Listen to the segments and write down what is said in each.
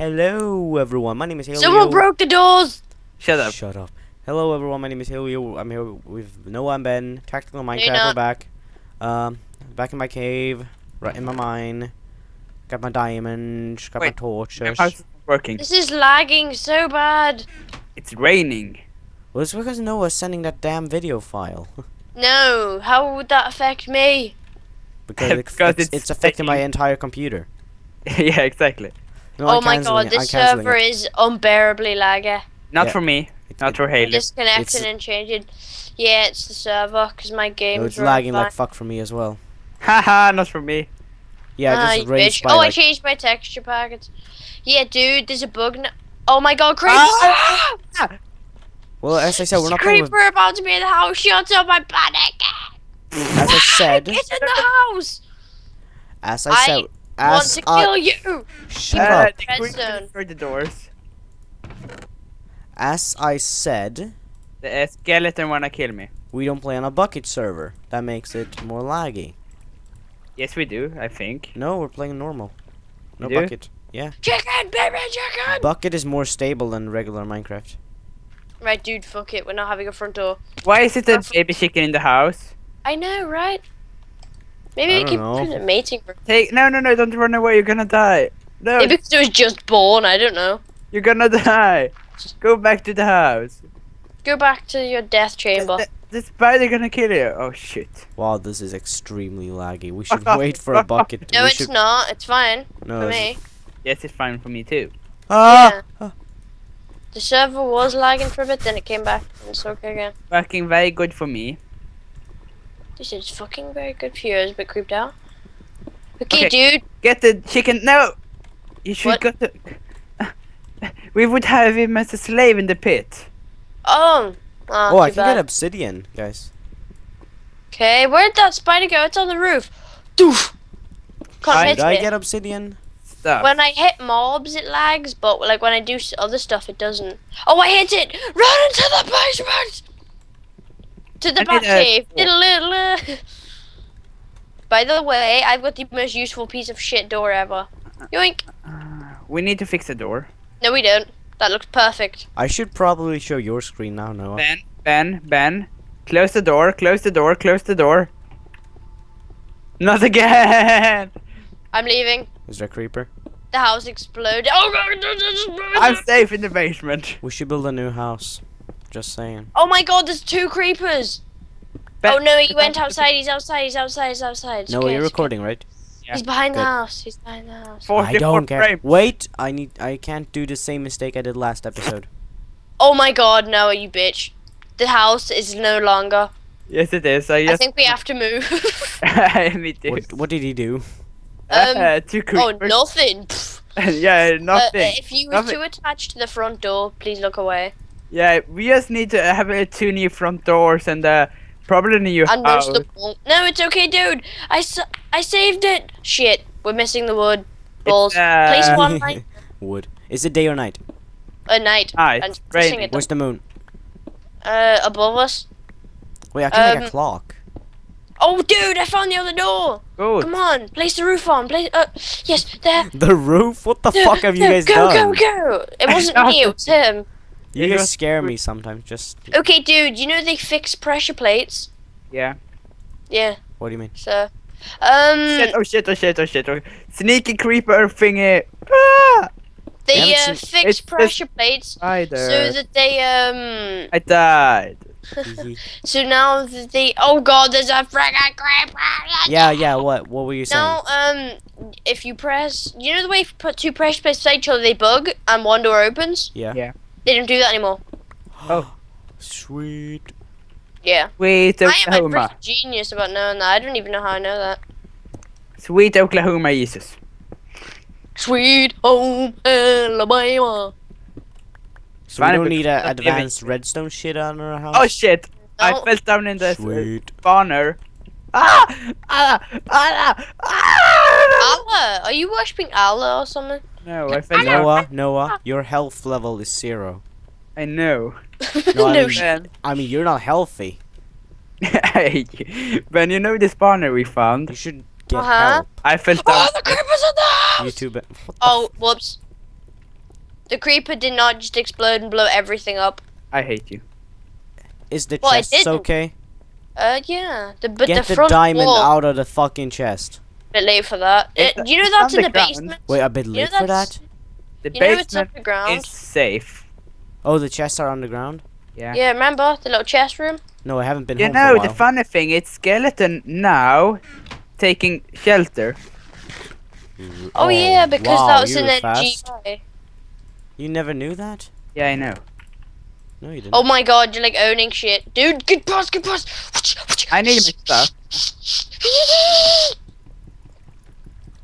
Hello, everyone. My name is Halio. Someone broke the doors. Shut up. Shut up. Hello, everyone. My name is Halio. I'm here with Noah and Ben. Tactical Minecraft. We're not. back. Um, back in my cave, right in my mine. Got my diamonds. Got my Wait, torches. How's it working? This is lagging so bad. It's raining. Well, it's because Noah's sending that damn video file. No, how would that affect me? because, Because it's, it's it's affecting my entire computer. yeah, exactly. No, oh my god, it. this server it. is unbearably laggy. Not Yeah. for me. It- Not it- for Haley. Disconnecting and changing. Yeah, it's the server because my game no, is it's lagging like fuck for me as well. Haha, not for me. Yeah, ah, just raised bitch. by Oh, I changed my texture packets. Yeah, dude, there's a bug now. Oh my god, creeper! Ah! Well, as I said, we're There's not a playing with. creeper about to be in the house. Shut up, I panic. As I said, Get in the house. as I I said, Want as to I kill you? shut Uh, up. the Red zone. destroyed the doors. As I said, The skeleton wanna kill me. we don't play on a Bukkit server. That makes it more laggy. Yes, we do. I think. No, we're playing normal. No You do? Bukkit. Yeah. Chicken, baby, chicken. Bukkit is more stable than regular Minecraft. Right, dude, fuck it. We're not having a front door. Why is it a baby chicken in the house? I know, right? Maybe I we don't keep know. putting a mating room. Take no, no, no! Don't run away. You're gonna die. No, Maybe because it was just born. I don't know. you're gonna die. Just go back to the house. Go back to your death chamber. The, the spider gonna kill you. Oh shit. Wow, this is extremely laggy. We should wait for a Bukkit. No, we it's should... not. It's fine No, for it's- me. Yes, it's fine for me too. Ah! The server was lagging for a bit, then it came back and it's okay again. Working very good for me. This is fucking very good for you. I was a bit creeped out. Okay, Okay. dude. Get the chicken. No, you should What? go to. we would have him as a slave in the pit. Oh. Oh, Oh, I too can bad. get obsidian, guys. Okay, where'd that spider go? It's on the roof. Doof. Can't I- hit Did I get obsidian? Stuff. When I hit mobs, it lags, but like when I do other stuff, it doesn't. Oh, I hit it! Run into the basement! To the I back cave. By the way, I've got the most useful piece of shit door ever. Yoink! Uh, we need to fix the door. No, we don't. That looks perfect. I should probably show your screen now, Noah. Ben, Ben, Ben, close the door. Close the door. Close the door. Not again. I'm leaving. Is there a creeper? The house exploded. Oh god! I'm safe in the basement. We should build a new house. Just saying. Oh my god, there's two creepers! Ben, oh no, he went outside, he's outside, he's outside, he's outside. It's Noah, okay, you're it's okay. recording, right? Yeah. He's behind the house. He's behind the house. 44 I don't care. frames. Wait, I need. I can't do the same mistake I did last episode. Oh my god, Noah, you bitch. The house is no longer. Yes, it is. I I think we have to move. Me too. what, what did he do? um, Uh, two oh, creepers. Oh, nothing. Pfft. yeah, Uh, nothing. if you were Nothing. too attached to the front door, please look away. Yeah, we just need to have uh, two new front doors and uh, probably a new And house. most of the No, it's okay, dude. I, sa- I saved it. Shit, we're missing the wood. Balls. uh, Place one light Wood. Is it day or night? at night. Night, And raining. Where's the moon? uh, above us. Wait, I can make a Um, clock. Oh, dude, I found the other door. Good. Come on, place the roof on. Place. Uh, yes, there. The roof? What the fuck have you No, guys go, done? Go, go, go, It wasn't me, it was him. You You guys just- scare me sometimes. Just Okay, dude, you know they fix pressure plates? Yeah. Yeah, what do you mean? so. Um, Shit, oh shit, oh shit, oh shit. Oh. Sneaky creeper thingy. Ah! they uh, seen- fix it's pressure plates Spider. so that they, um. I died. So now that they. Oh god, there's a friggin' creeper! yeah, yeah. What? What were you saying? Now, um, if you press. You know the way if you put two pressure plates beside each other, they bug and one door opens? Yeah. Yeah. They don't do that anymore. Oh. Sweet. Yeah. Sweet Oklahoma. I am a genius about knowing that. I don't even know how I know that. Sweet Oklahoma, Jesus. Sweet home Alabama. So we don't need a advanced redstone shit on our house. Oh shit! I fell down in the Sweet. spawner. Ah! Ah! Ah! Ah! Allah, are you worshipping Allah or something? No, I fell down. Noah, Noah, your health level is zero. I know. No, I mean- I mean, you're not healthy. ben, you know the spawner we found? You should get Uh-huh. help. I fell down. Oh, the creepers in the house! YouTube. Oh, whoops. The creeper did not just explode and blow everything up. I hate you. Is the Well, chest okay? Uh, yeah. The but Get the the, front diamond wall. out of the fucking chest. Bit late for that. It's- do you know it's that's in the underground. basement? Wait, a bit You know late for that? The You know it's basement underground. is safe. Oh, the chests are underground? Yeah. Yeah, remember the little chest room? No, I haven't been You home know, for a the funny thing, it's skeleton now taking shelter. Oh, oh yeah, because wow, that was in the fast. GI. You never knew that? Yeah, I know. No, you didn't. Oh my god, you're like owning shit, dude. Good pass, good pass. I need my stuff.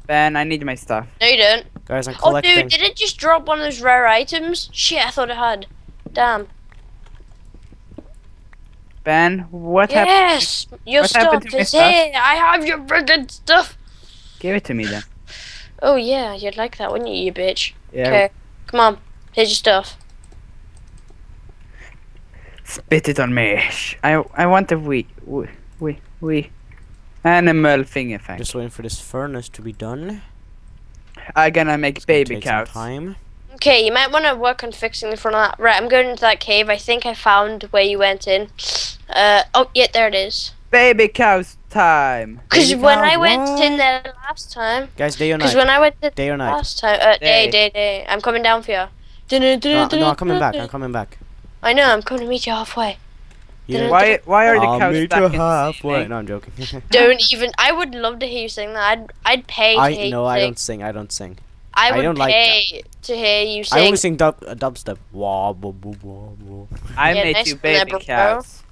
Ben, I need my stuff. No, you don't. Guys, I'm Oh, dude, did it just drop one of those rare items? Shit, I thought it had. Damn. Ben, what happened? yes, your what stuff to is stuff? here. I have your friggin' stuff. Give it to me then. Oh yeah, you'd like that, wouldn't you, you bitch? Yeah. Okay, come on. Here's your stuff. Spit it on me. I I want the we we we wee animal thing effect. Just waiting for this furnace to be done. I'm gonna make It's gonna baby take cows. time. Okay, you might want to work on fixing the front of that. Right, I'm going into that cave. I think I found where you went in. Uh, oh, yeah, there it is. Baby cows time. Because when cow, I went what? in there last time, Guys, day or night. because night? when I went in Day or night? last time, uh, day, Day. day, day, I'm coming down for you. No, no, I'm coming back. I'm coming back. I know, I'm coming to meet you halfway. You Why why are the I'll cows meet stuck you in the halfway. No, I'm joking. Don't even. I would love to hear you sing that. I'd, I'd pay to hear I no, you I don't sing. I don't sing. I I would don't like pay to hear you sing. I sing. only sing dub uh, dubstep. Wah, wah, wah, wah, wah. I Yeah, made nice you baby cows.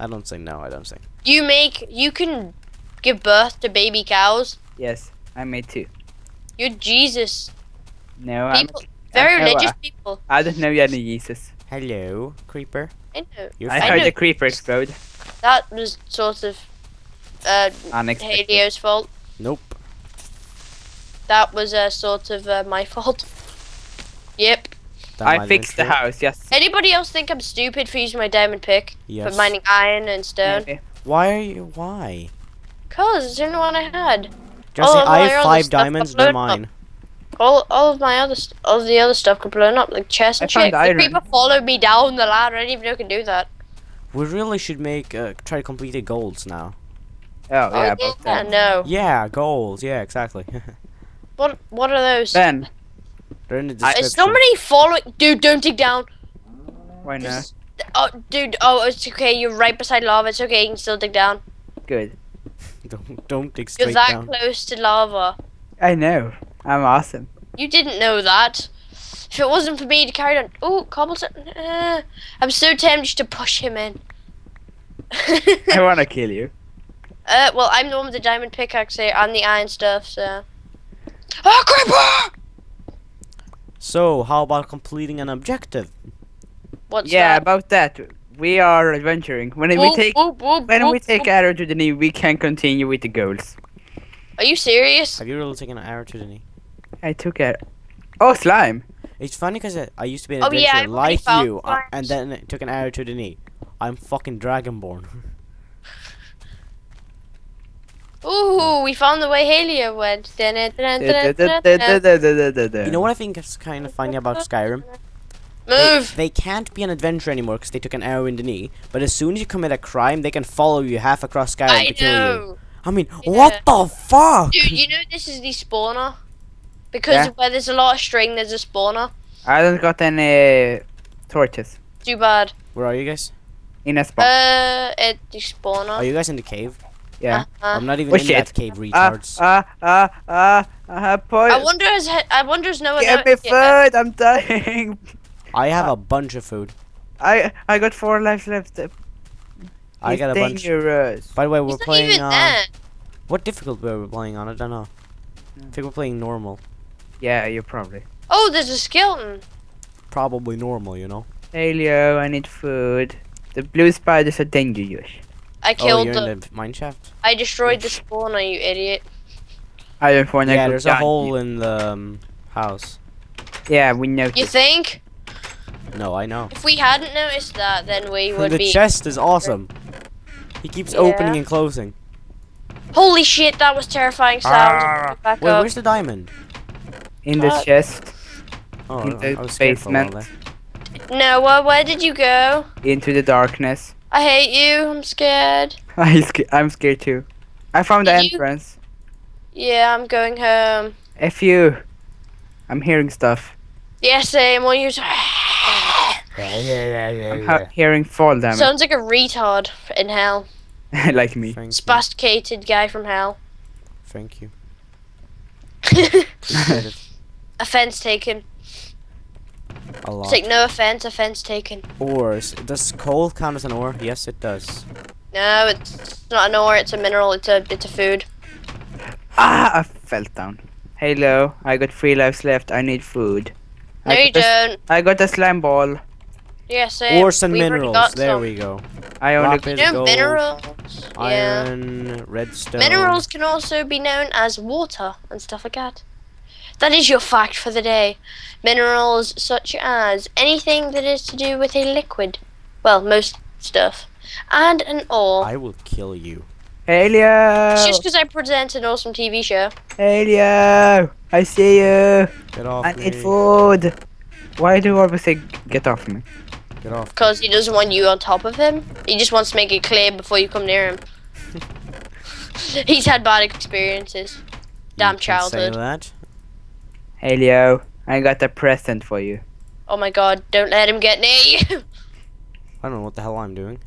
I don't sing. No, I don't sing. You make. You can give birth to baby cows. Yes, I made two. You're Jesus. No, I'm very I'm religious Noah. people. I don't know you're any Jesus. Hello, creeper. I know. You're I I fine. heard know. the creeper explode. That was sort of uh, Unexpected. Halio's fault. Nope. That was uh, sort of uh, my fault. Yep. That I fixed the house. Yes. Anybody else think I'm stupid for using my diamond pick Yes. for mining iron and stone? Maybe. Why are you? Why? Cause it's the only one I had. Jesse, of I have five diamonds. blown They're up. Mine. All, all of my other, st- all of the other stuff could blown up, like chests I and found shit. The iron. creeper followed me down the ladder. I didn't even know I could do that. We really should make uh, try to complete the goals now. Oh, Oh yeah, yeah, about no. Yeah, goals. Yeah, exactly. What, what are those? Ben, They're in the I- description. Is somebody following? Dude, don't dig down. why not? This- Oh, dude. Oh, it's okay. You're right beside lava. It's okay. You can still dig down. Good. Don't don't dig straight down You're that down. close to lava. I know. I'm awesome. You didn't know that. If it wasn't for me to carry on. Oh, cobblestone. Uh, I'm so tempted to push him in. I wanna kill you. uh, well, I'm the one with the diamond pickaxe here and the iron stuff, so. Oh, creeper! So, how about completing an objective? What's yeah, that? about that. We are adventuring. When we take whoop, whoop, when we take whoop. arrow to the knee, we can continue with the goals. Are you serious? Have you really taken an arrow to the knee? I took it. Oh, slime. It's funny because I, I used to be an Oh, adventurer yeah, I've like you, uh, and then it took an arrow to the knee. I'm fucking Dragonborn. Ooh, we found the way Halio went. You know what I think is kind of funny about Skyrim? They, Move! they can't be an adventurer anymore because they took an arrow in the knee. But as soon as you commit a crime, they can follow you half across Skyrim I to kill you. know. I mean, Yeah. what the fuck? Dude, you know this is the spawner? Because Yeah. where there's a lot of string, there's a spawner. I don't got any torches Too bad. Where are you guys? in a spot. Uh, at the spawner. Are you guys in the cave? yeah. Uh, I'm not even Oh, in that cave, Ah, retards. ah, ah, ah, ah, boy. I wonder is I wonder is no one Get me food. I'm dying. I have a bunch of food. I I got four lives left. I It's got a bunch. dangerous. By the way, we're He's not playing even on. there. What difficulty were we playing on? I don't know. I think we're playing normal. Yeah, you probably. Oh, there's a skeleton. Probably normal, you know. Hey Leo, I need food. The blue spiders are dangerous. I Oh, killed you're the. in the mine shaft. I destroyed the spawner, you idiot. I don't want to Yeah, there's a hole here. in the um, house. Yeah, we know. You think? No, I know. If we hadn't noticed that, then we would the be. The chest is awesome. He keeps Yeah. opening and closing. Holy shit, that was terrifying sound. Ah. Back Wait, up. where's the diamond? In the Uh, chest. Oh, In the I was scared for a while basement. Noah, where did you go? Into the darkness. I hate you. I'm scared. I sca- I'm scared too. I found the Did you- entrance. Yeah, I'm going home. F you. I'm hearing stuff. Yeah, same. What you? I'm hearing fall damage. Sounds like a retard in hell. like me. Thank you. Spasticated guy from hell. Thank you. Appreciate it offense taken. a lot. Take no offense. Offense taken. Ores. Does coal count as an ore? Yes, it does. No, it's not an ore. It's a mineral. It's a it's a food. Ah, I fell down. Hello, I got three lives left. I need food. No, I you don't. I got a slime ball. Yes, yeah, same. Ores and We've minerals. There some. we go. I only Rock, You There's know, gold, minerals. Yeah. Iron, redstone. Minerals can also be known as water and stuff like that. That is your fact for the day. Minerals such as anything that is to do with a liquid. Well, most stuff. And an ore. I will kill you. Halio. It's just because I present an awesome TV show. Halio. I see you. Get off I me. need food. Why do you always say get off me? Get off. Because he doesn't want you on top of him. He just wants to make it clear before you come near him. He's had bad experiences. Damn You can Say childhood. That. Leo, I got a present for you. Oh my god, don't let him get near you. I don't know what the hell I'm doing.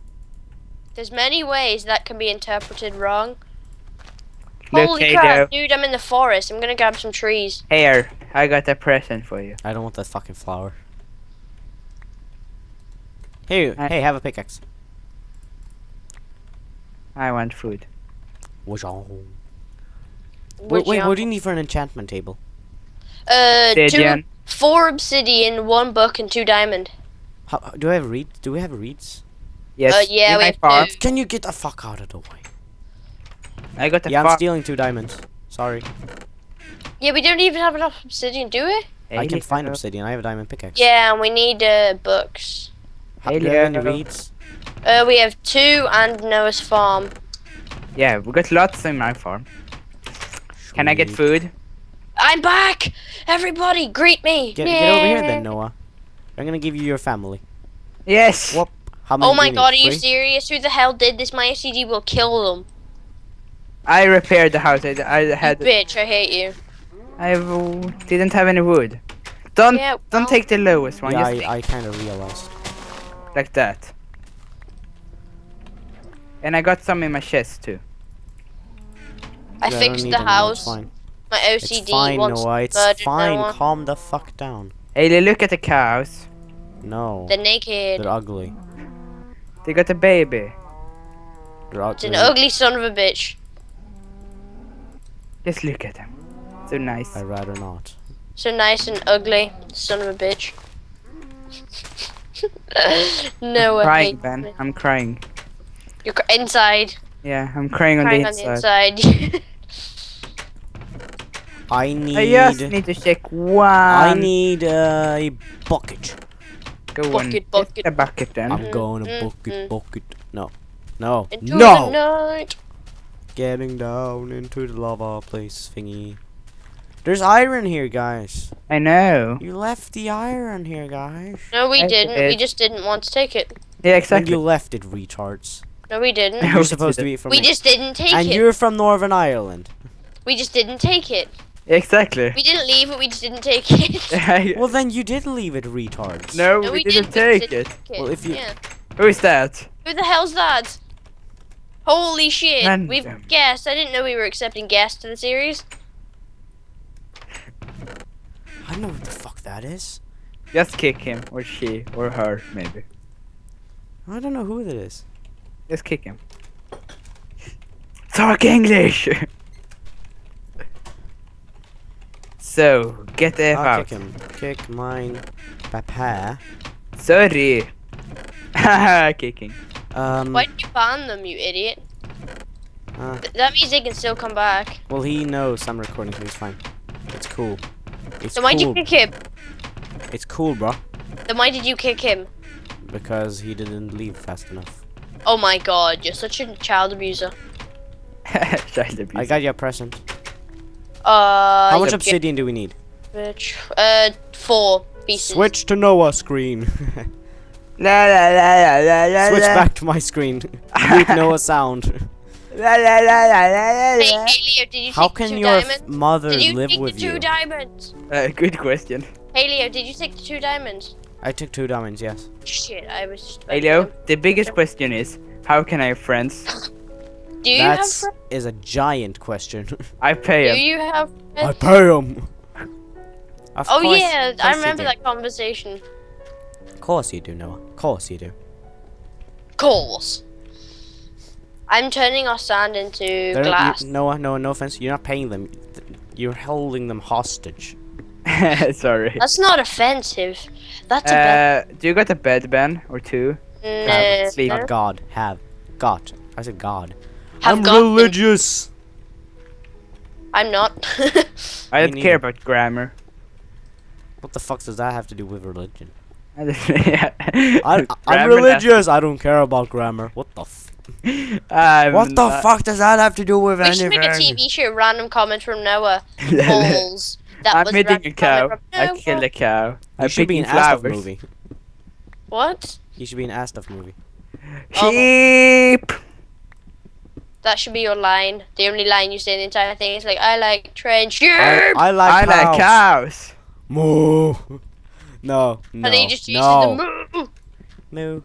There's many ways that can be interpreted wrong. Look, Holy Halio. crap, dude, I'm in the forest. I'm gonna grab some trees. Here, I got a present for you. I don't want that fucking flower. Hey, I- hey, have a pickaxe. I want food. Wajong. Wait, Which wait, what do you need for an enchantment table? Uh, two, Obsidian. four obsidian, one book, and two diamond. How, do I have reeds? Do we have reeds? Yes. Uh, yeah, in we my have farm. two. Can you get the fuck out of the way? I got a Yeah, I'm stealing two diamonds. Sorry. Yeah, we don't even have enough obsidian, do we? I can find Halio. obsidian. I have a diamond pickaxe. Yeah, and we need uh, books. How, do you have any Halio. reeds? Uh, we have two and Noah's farm. Yeah, we got lots in my farm. Can I get food? I'm back! Everybody, greet me! Get, get over here then, Noah. I'm gonna give you your family. Yes. What? How many Oh my god, are you serious? Who the hell did this? My SCD will kill them. I repaired the house. I, I You had. bitch, I hate you. I w- didn't have any wood. Don't Yeah, don't take the lowest one. Yeah, just I, I kind of realized. like that. And I got some in my chest too. I Yeah, fixed need the house. It's fine. My It's fine, wants Noah. It's murdered fine. Noah. Calm the fuck down. Hey, look at the cows. No. They're naked. They're ugly. They got a baby. They're ugly. It's an ugly son of a bitch. Just look at them. So nice. I'd rather not. So nice and ugly, son of a bitch. no, I crying, hate Ben. me. I'm crying. You're cr- inside. Yeah, I'm crying on Crying the on the inside. inside. I need. I just need to check one. I need uh, a bucket. Go on. Bucket, Get bucket. a bucket then. I'm Mm, going to mm, bucket, mm. bucket. No. No. Into no! the night. Getting down into the lava place thingy. There's iron here, guys. I know. You left the iron here, guys. No, we I didn't. We just didn't want to take it. Yeah, And exactly. you left it, retards. No, we didn't. No, You're supposed to be from We me. just didn't take And it. And you're from Northern Ireland. We just didn't take it. Exactly. We didn't leave it. We just didn't take it. Well, then you did leave it, retards. no, No, we, we didn't didn't. Take didn't it. Well, if you- Yeah. Who is that? Who the hell's that? Holy shit! Random. We've guests. I didn't know we were accepting guests to the series. I don't know what the fuck that is. Just kick him, or she, or her, maybe. I don't know who that is. Just kick him. Talk English! so, get the F I'll out. kick him. Kick mine. Papa. Sorry. Haha, kicking. Um. Why did you ban them, you idiot? uh, Th- that means they can still come back. well, he knows I'm recording, so he's fine. It's cool. It's So why did you kick him? It's cool, bro. Then why did you kick him? Because he didn't leave fast enough. Oh my god, you're such a child abuser. Child abuse. I got your present. Uh, How much obsidian do we need? bitch. Uh, four. pieces. Switch to Noah screen. La la la la la la. Switch back to my screen. Mute Noah sound. La la la la la la. Hey, la. Halio, did you How take the can two your diamonds? f- mother Did you live take with the two you? diamonds? Uh, good question. Halio, did you take the two diamonds? I took two diamonds, yes. Shit, I was just. about Hey Leo, the biggest question is, how can I have friends? Do you That's have? is a giant question. I pay Do you have? I pay him. Of Oh course- yeah, of I remember that conversation. Of course you do, Noah. Of course you do. Course. I'm turning our sand into They're glass. You, Noah, Noah, no offense. You're not paying them. You're holding them hostage. Sorry. That's not offensive. That's a bit. Uh, do you got a bed, Ben, or two? No. sleep. Not God. Have. Got. I said God. Have I'm got them. religious. I'm not. I don't care about grammar. What the fuck does that have to do with religion? yeah. I, I'm religious. I don't care about grammar. What the f- that's- What the fuck does that have to do with we should make a? TV show. Random comment from Noah. Balls. That I'm was hitting a random cow. I Noah. killed a cow. I'm should be picking an asdf flowers. movie. What? You should be an asdf movie. Oh. Sheep. That should be your line. The only line you say in the entire thing is like, "I like trench sheep," I, I I like like cows. cows. Moo. No, no, and he just uses no. the moo. Moo.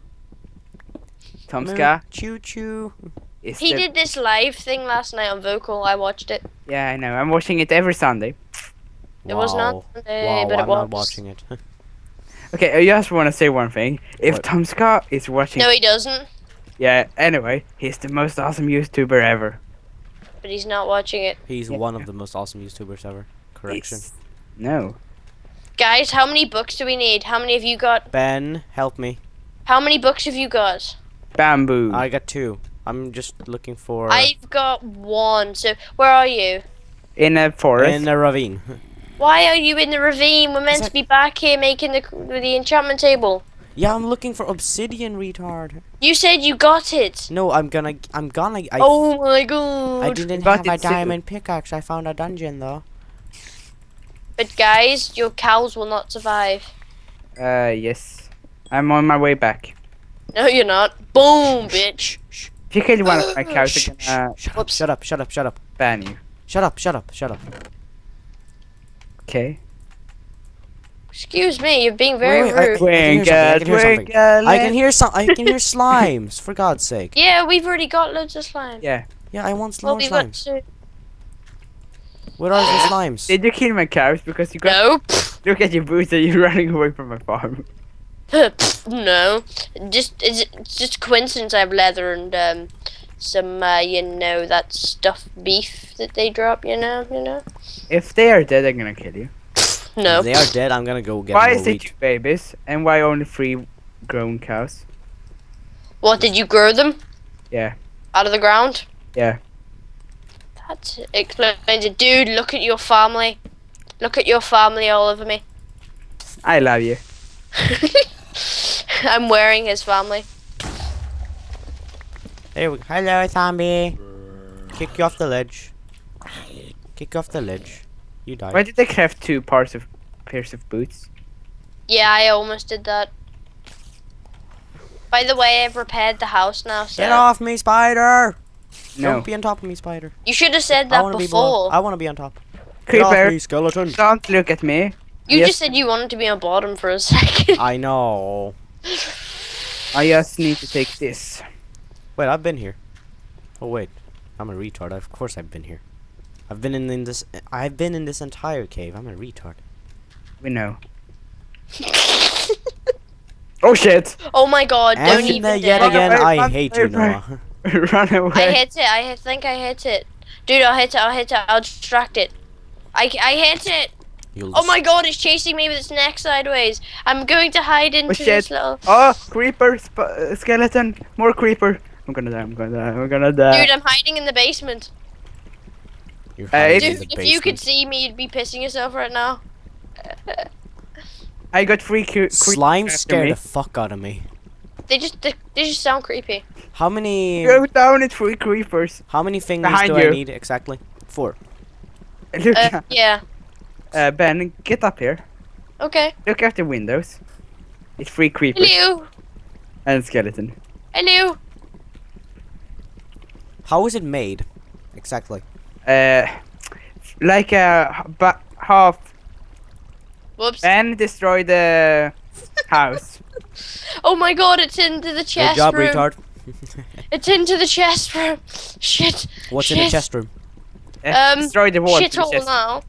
Tomska Choo choo. is He the did this live thing last night on Vokle. I watched it. Yeah, I know. I'm watching it every Sunday. It was not Wow. Sunday, wow, but it I'm was. not watching it. Okay, I just want to say one thing. If What? Tomska is watching, No, he doesn't. Yeah. Anyway, he's the most awesome YouTuber ever. But he's not watching it. He's Yeah. one of the most awesome YouTubers ever. Correction. He's- No. Guys, how many books do we need? How many have you got? Ben, help me. How many books have you got? Bamboo. I got two. I'm just looking for I've got one. So where are you? in a forest. in a ravine. Why are you in the ravine? We're meant Is to be back here making the the enchantment table. Yeah, I'm looking for obsidian, retard. You said you got it. No, I'm gonna. I'm gonna. I, oh my god. I didn't But have a diamond pickaxe. I found a dungeon though. But guys, your cows will not survive. Uh, yes. I'm on my way back. No, you're not. Boom, bitch. If you kill one of my cows, shh, I'm gonna shut up! Shut up! Shut up! Shut up! ban you. Shut up! Shut up! Shut up! Okay. Excuse me, you're being very Wait, wait, I- rude. Twinkle, I can hear something, I can hear something. twinkle. I can hear some. I can hear slimes. For God's sake! Yeah, we've already got loads of slimes. Yeah. Yeah, I want Well, more we've slimes. Where are the slimes? Did you kill my cows because you got No. look at your boots Are you're running away from my farm? no. Just it's, it's just coincidence. I have leather and um, some uh, you know that stuffed beef that they drop. You know, you know. If they are dead, I'm gonna kill you. No. If they are dead, I'm gonna go get why more is it two babies and why only three grown cows? What did you grow them? Yeah. Out of the ground. Yeah. That explains it, dude. Look at your family. Look at your family all over me. I love you. I'm wearing his family. There we go. Hello, zombie. Kick you off the ledge. Kick you off the ledge. You died. Why did they craft two parts of pairs of boots? Yeah, I almost did that. By the way, I've repaired the house now, so Get off me, spider! No. Don't be on top of me, spider. you should have said I that wanna be below. before. I wanna be on top. Get off Creeper, me, skeleton. don't look at me. You Yes. just said you wanted to be on bottom for a second. I know. I just need to take this. Wait, I've been here. Oh wait, I'm a retard. Of course I've been here. I've been in, in this. I've been in this entire cave. I'm a retard. We know. Oh shit! oh my god, don't even do yet it. again, Run away, I run hate away, you. Noah. Run away. I hit it. I think I hit it. Dude, I'll hit it. I'll hit it. I'll distract it. I, I hit it. You'll Oh my god, it's chasing me with its neck sideways. I'm going to hide into shit. this little. Oh, creeper, sp- uh, skeleton, more creeper. I'm gonna die. I'm gonna die. I'm gonna die. Dude, I'm hiding in the basement. You're Uh, hiding it's- in Dude, if you could see me, you'd be pissing yourself right now. I got three cre- creepers Slime scared me. the fuck out of me. They just they, they just sound creepy. How many? Go down at three creepers. How many fingers Behind do I need exactly? Four. Uh, yeah. uh, Ben, get up here. Okay. Look out the windows. It's three creepers Hello. and skeleton. Hello. How is it made? Exactly. Uh, like a ba- half. Whoops. Ben destroy the house. Oh my god, it's into the chest Good chest job, room. retard. It's into the chest room. Shit. What's in the chest room? Uh, Um, destroy the wall. Shit hole chest. now.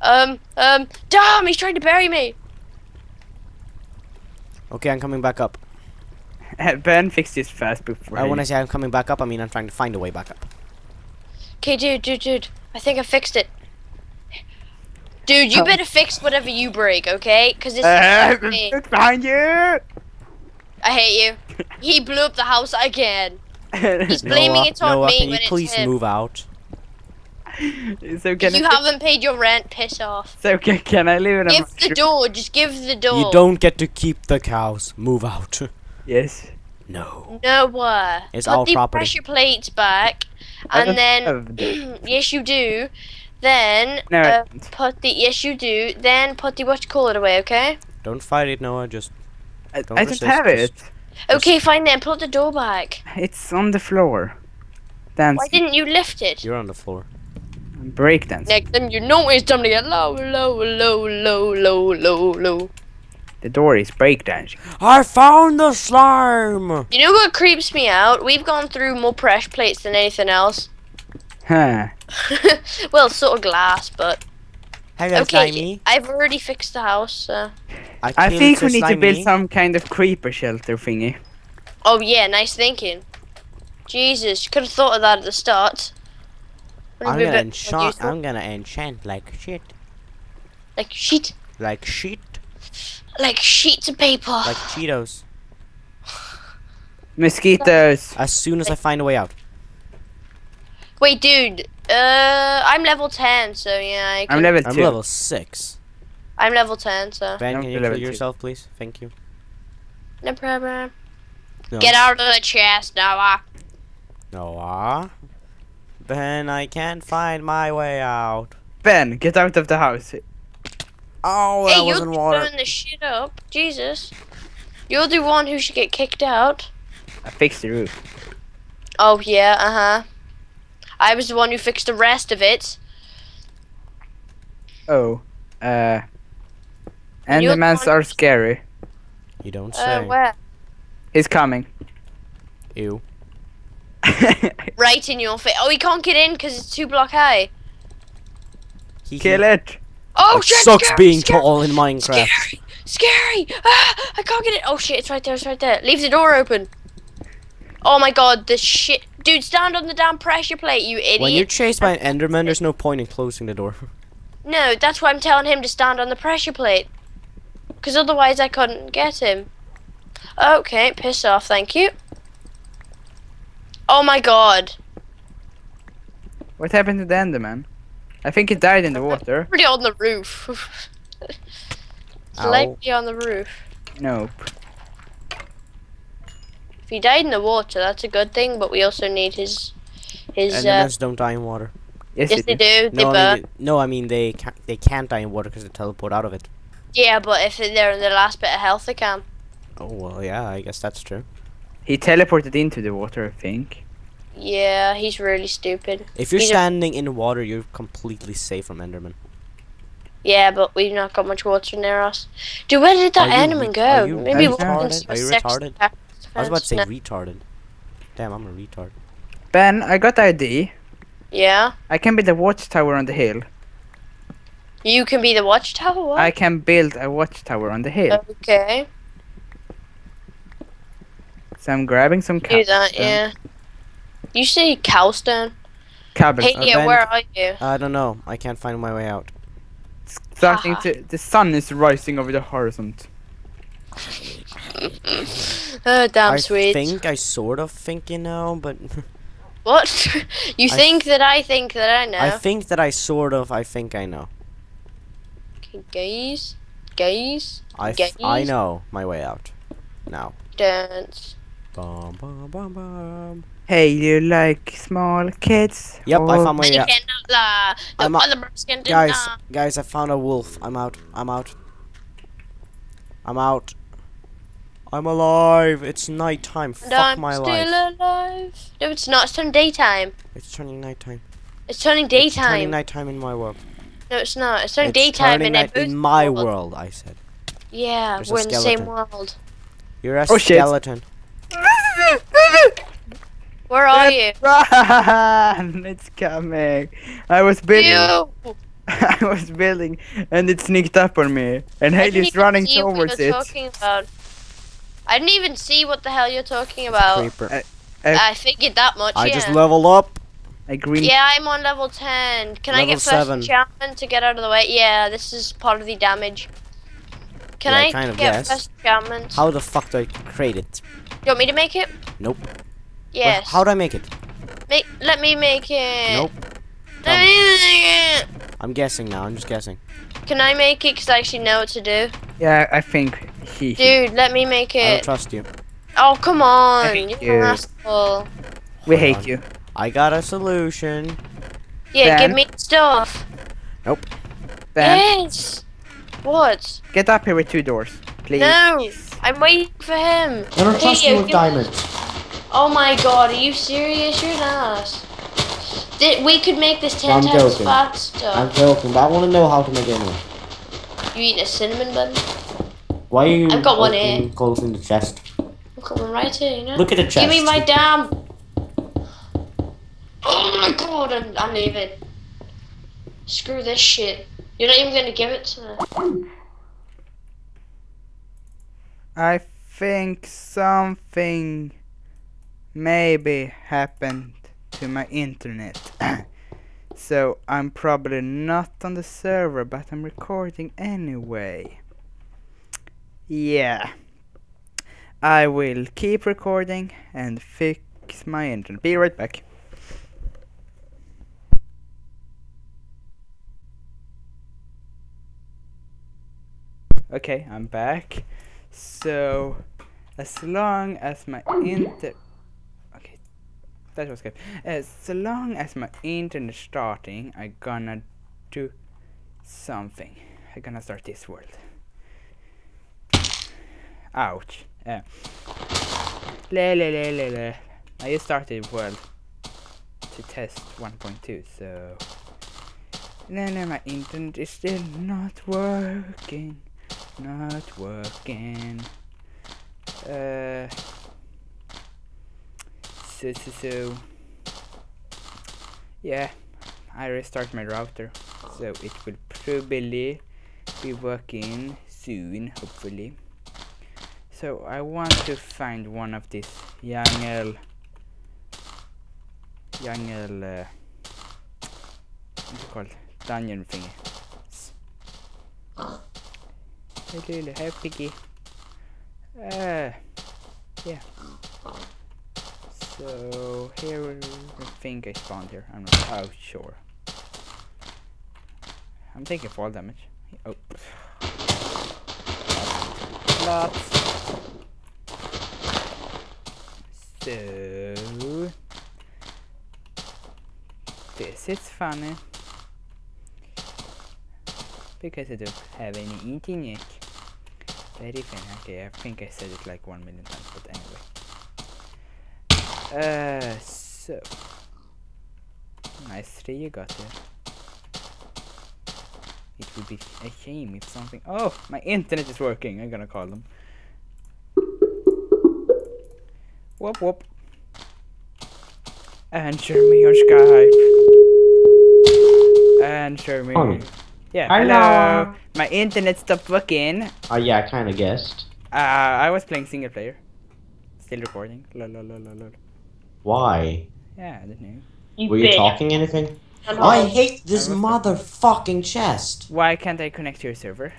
Um, um, damn, he's trying to bury me. Okay, I'm coming back up. ben fixed his first before. I want to say I'm coming back up, I mean I'm trying to find a way back up. Okay, dude, dude, dude. I think I fixed it. Dude, you Oh. better fix whatever you break, okay? Because this Uh, is me. behind you. I hate you. He blew up the house again. He's Noah, blaming it on Noah, me can you it's please him. move out? so can You I, haven't paid your rent. Piss off. So can, can I live in a Give the door. Just give the door. You don't get to keep the cows. Move out. Yes. no. Noah. It's Put all the property. pressure plates back, I don't and then yes, you do. Then No, uh, put the yes, you do. Then put the what you call it away. Okay. Don't fight it, Noah. Just I, don't I don't resist, have it. just- Okay, fine then. Put the door back. It's on the floor. Dancing. Why didn't you lift it? you're on the floor. Breakdance. Next time you know it's time to get low, low, low, low, low, low, low. The door is breakdancing. I found the slime. You know what creeps me out? We've gone through more pressure plates than anything else. Huh. well, sort of glass, but Hello, okay. slimy. I've already fixed the house. So. I killed think we need to build some kind of creeper shelter thingy. Oh yeah, nice thinking. Jesus, you could have thought of that at the start. Would've I'm gonna enchant. I'm gonna enchant like shit. Like shit? Like shit. Like sheets of paper. Like Cheetos. Mosquitoes. As soon as I find a way out. Wait, dude. Uh, I'm level ten, so yeah. I can, I'm level 2. I'm level six. I'm level ten, so Ben, I'm can you level kill two. yourself, please? Thank you. no problem. No. Get out of the chest, Noah. Noah. Ben, I can't find my way out. Ben, get out of the house. Oh, hey, that you're wasn't water. blowing this shit up. Jesus. You're the one who should get kicked out. I fixed the roof. Oh yeah, uh huh. I was the one who fixed the rest of it. Oh. Uh. you're the Endermans are scary. You don't Uh, say. where? He's coming. Ew. Right in your face. Oh, he can't get in because it's two block high. He Kill it. Oh It shit! sucks scary, being scary, tall in Minecraft. Scary! Scary! Ah, I can't get it. Oh shit! It's right there. It's right there. Leave the door open. Oh my god! The shit, dude! Stand on the damn pressure plate, you idiot! When you're chased by an Enderman, there's no point in closing the door. No, that's why I'm telling him to stand on the pressure plate. Because otherwise I couldn't get him. Okay, piss off, thank you. Oh my god. What happened to the Enderman? I think he died in the water. Pretty on the roof. Slightly on the roof. Nope. If he died in the water, that's a good thing, but we also need his his uh don't die in water. Yes, Yes he they did. do, they No, I burn. mean, no, I mean they can't. They can't die in water because they teleport out of it. Yeah, but if they're in the last bit of health they can. Oh well, yeah, I guess that's true. He teleported into the water, I think. Yeah, he's really stupid. If you're He's standing in water, you're completely safe from Enderman. Yeah, but we've not got much water near us. Dude, where did that Are Enderman re- go? are you Maybe we'll retarded? see Are you sex retarded? I was about to say defense. retarded. Damn, I'm a retard. Ben, I got the ID. Yeah, I can build a watchtower on the hill. you can be the watchtower. What? I can build a watchtower on the hill. Okay, So I'm grabbing some do that. cobblestone. Yeah. You say cowstone? Hey, Uh, yeah, where are you? I don't know. I can't find my way out. Starting Haha. to. The sun is rising over the horizon. Oh, damn I sweet. think I sort of think you know, but What? you I think that I think that I know? I think that I sort of. I think I know. okay, gaze, gaze, I Gaze? know my way out. Now. dance. Bum, bum, bum, bum. Hey, you like small kids? Yep, I found my I way out. Uh, cannot lie. The I'm a- other birds Guys, uh, guys, I found a wolf. I'm out. I'm out. I'm out. I'm alive. It's nighttime. And Fuck I'm my still life. alive. No, it's not. It's turning daytime. It's turning nighttime. It's turning daytime. It's turning nighttime in my world. no, it's not. It's turning It's daytime turning in night a in my world. I said. Yeah, There's we're in the same world. You're a Oh, shit. skeleton. Where are you? Run! It's coming. I was building. You. I was building, and it sneaked up on me, and I didn't Haley's even running see what towards you're it. Talking about. I didn't even see what the hell you're talking about. Creeper. Uh, I figured that much. I yeah. just leveled up. A green. Yeah, I'm on level 10. Can I Level get first seven. enchantment to get out of the way? Yeah, this is part of the damage. Can Yeah, I I kind of get guess. first enchantment? How the fuck do I create it? You want me to make it? Nope. Yes. How do I make it? Make, let me make it. Nope. Let me um, make it. I'm guessing now. I'm just guessing. Can I make it? Because I actually know what to do. Yeah, I think he. Dude, let me make it. I don't it. trust you. Oh, come on. hate You're you. an asshole. we Hold hate on. you. I got a solution. Yeah, give me stuff. Nope. Ben, Yes. What? get up here with two doors, please. No. I'm waiting for him. I don't trust Hey, you with give- diamonds. Oh my god, are you serious? You're an ass. Th- we could make this 10 I'm times joking. faster. I'm joking, but I want to know how to make it anyway. You eating a cinnamon bun? Why are you I've got one opening- closing the chest? I'm coming right here, you know? Look at the chest. Give me my damn. Oh my god, I'm, I'm leaving. Screw this shit. You're not even gonna give it to me. I think something maybe happened to my internet. so I'm probably not on the server, but I'm recording anyway. Yeah. I will keep recording and fix my internet. Be right back. Okay, I'm back. So, as long as my inter... That was good. As long as my internet starting, I gonna do something. I gonna start this world. Ouch. Uh, le, le, le, le, le. I just started world to test 1.2, so... No, no, my internet is still not working not working. Uh, so, so, so, yeah, I restart my router, so it will probably be working soon, hopefully. So I want to find one of these jungle, jungle, uh, what's it called, dungeon thingy. Lulu, hey piggy. Uh, yeah. So here I think I spawned here. I'm not oh sure. I'm taking fall damage. Oh. Lots. So this is funny. Because I don't have any internet. Very funny. Okay, I think I said it like one million times, but anyway. Uh, so. Nice tree you got there. It would be a shame if something. Oh, my internet is working. I'm gonna call them. Whoop whoop. Answer me on Skype. Answer me. Oh. Yeah. Hello. Hello. My internet stopped working. Oh yeah, I kind of guessed. Uh, I was playing single player. Still recording. Lol, lol, lol, lol. Why? Yeah, I don't know. You Were you bitch. talking anything? And I hate this I was- motherfucking chest. Why can't I connect to your server?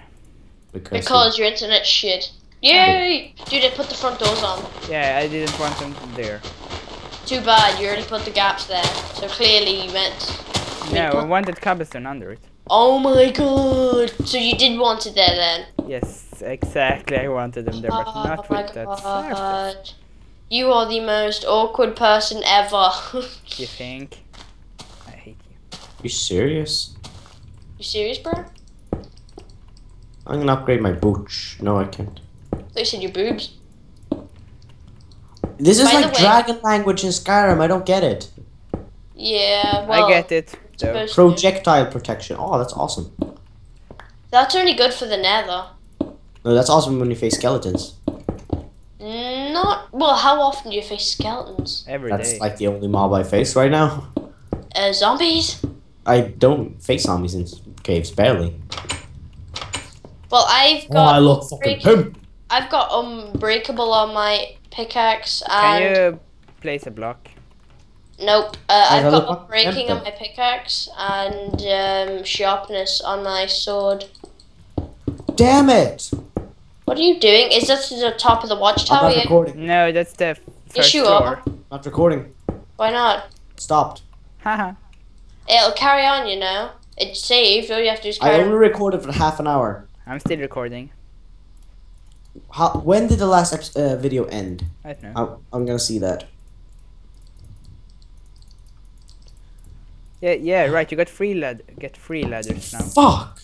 Because, Because your internet's shit. Yay! Dude, I put the front doors on. Yeah, I didn't want them there. Too bad, you already put the gaps there. So clearly you meant. No, I wanted cobblestone under it. Oh my god! So you did want it there then? Yes, exactly. I wanted them there, but oh not my with that surface. God. You are the most awkward person ever. You think? I hate you. You serious? you serious, bro? I'm gonna upgrade my boots. No, I can't. They said your boobs. This is By the like way- dragon language in Skyrim. I don't get it. Yeah, well, I get it. though. supposed to. Projectile protection. Oh, that's awesome. That's only good for the nether. No, that's awesome when you face skeletons. Mm. Not well. How often do you face skeletons? Every day. That's like the only mob I face right now. Uh, zombies. I don't face zombies in caves, barely. Well, I've Oh, got. I look fucking pimp. I've got unbreakable on my pickaxe and. Can you place a block? nope. Uh, I've got look? unbreaking on my pickaxe and um, sharpness on my sword. Damn it! What are you doing? Is that to the top of the I'm watchtower? not recording. No, that's the f- Yes, first you floor. are. Not recording. Why not? Stopped. Haha. It'll carry on, you know. It's saved. All you have to do is I carry only on. recorded for half an hour. I'm still recording. How, when did the last eps- uh, video end? I don't know. I'm, I'm gonna see that. Yeah, yeah, right. You got free lad. Get free ladders now. Fuck!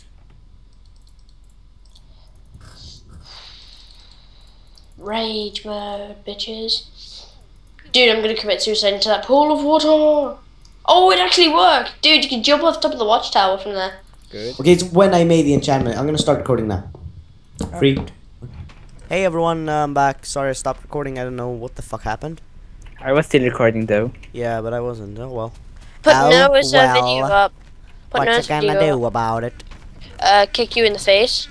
Rage mode, bitches. Dude, I'm gonna commit suicide into that pool of water. Oh, it actually worked. Dude, you can jump off the top of the watchtower from there. Good. Okay, it's when I made the enchantment. I'm gonna start recording now. Free. Hey everyone, I'm back. Sorry I stopped recording. I don't know what the fuck happened. I was still recording though. Yeah, but I wasn't. Oh well. Put Oh, Noah's uh, video up. Put what you Noah's gonna video do up. about it? Uh, kick you in the face.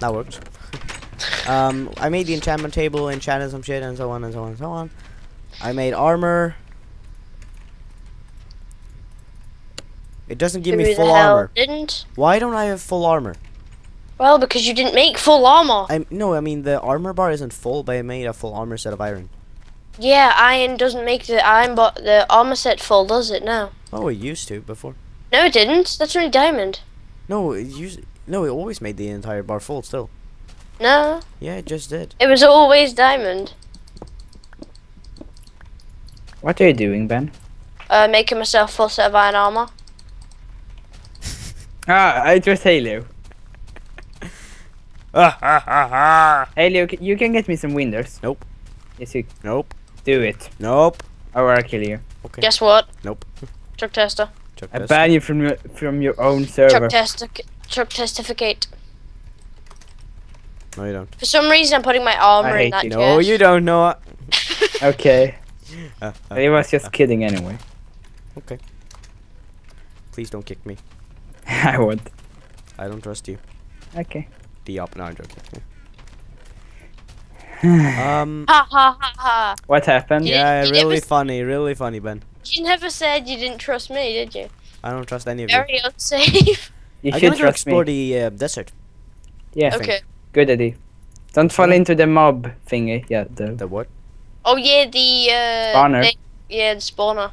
That works. Um, I made the enchantment table, enchanted some shit, and so on and so on and so on. I made armor. It doesn't give Who me full armor. didn't? Why don't I have full armor? Well, because you didn't make full armor. I no, I mean the armor bar isn't full, but I made a full armor set of iron. Yeah, iron doesn't make the iron but the armor set full, does it? No. Oh, it used to before. No, it didn't. That's only diamond. No, it used. No, it always made the entire bar full. Still. No, Yeah, it just did. it was always diamond. What are you doing, Ben? Uh, making myself full set of iron armor. Ah, it was Halo. Halo, you can get me some windows. Nope. Yes, you Nope. do it, Nope. or I'll kill you. Okay. Guess what? Nope. Chuck Testa. Chuck I ban you from your from your own server. Chuck Testa. Truck testificate. No, you don't. For some reason, I'm putting my armor hate in that you. No, you don't know. Okay, Uh, uh, he was just kidding anyway. Okay. Please don't kick me. I would. I don't trust you. Okay. The op. No, I'm joking. um. Ha ha ha ha. What happened? Yeah. Yeah, you really funny, really funny, Ben. You never said you didn't trust me, did you? I don't trust any of you. Very unsafe. You I'm should gonna go trust explore me. the uh, desert. Yeah. okay. Good idea. Don't fall into the mob thingy. Yeah, the The what? Oh yeah, the uh. Spawner. thing- yeah, the spawner.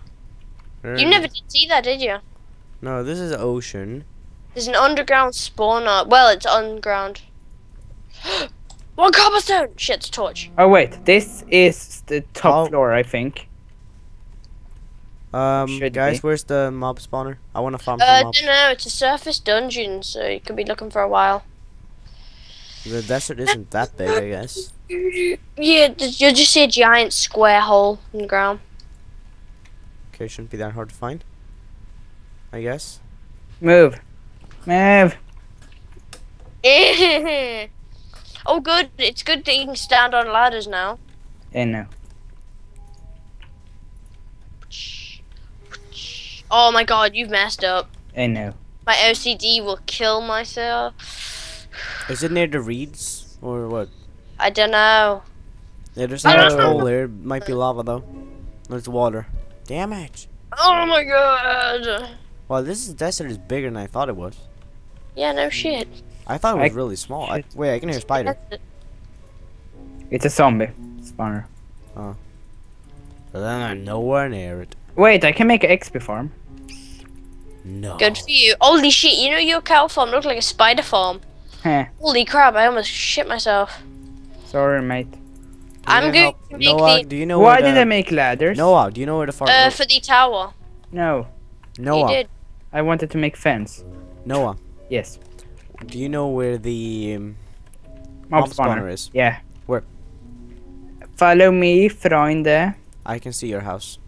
You never did see that, did you? No, this is ocean. There's an underground spawner. Well, it's underground. One cobblestone. Shit, it's a torch. Oh wait, this is the top Oh. floor, I think. Um, Should guys, be. where's the mob spawner? I want to farm Uh, I some don't know. It's a surface dungeon, so you could be looking for a while. The desert isn't that big, I guess. Yeah, you'll just see a giant square hole in the ground. Okay, shouldn't be that hard to find. I guess. Move, move. oh, good. It's good that you can stand on ladders now. I know. Oh my god, you've messed up. I know. My OCD will kill myself. Is it near the reeds or what? I don't know. Yeah, there's I not don't much know. hole there. It might be lava though. There's water. Damn it. Oh my god. Well, this desert is bigger than I thought it was. Yeah, no shit. I thought it was I- really small. I, wait, I can hear a spider. It's a zombie spawner. Oh. But then I'm nowhere near it. Wait, I can make an XP farm. No. Good for you. Holy shit, you know your cow farm looked like a spider farm. Heh. Holy crap, I almost shit myself. Sorry, mate. Do I'm know going to make Noah, the do you know Why where did the, I make ladders? Noah, do you know where the farm? uh for the tower. No, Noah, You did. I wanted to make fence. Noah. Yes. Do you know where the um, Mob, mob spawner. spawner is? Yeah. Where? Follow me, Freunde. I can see your house.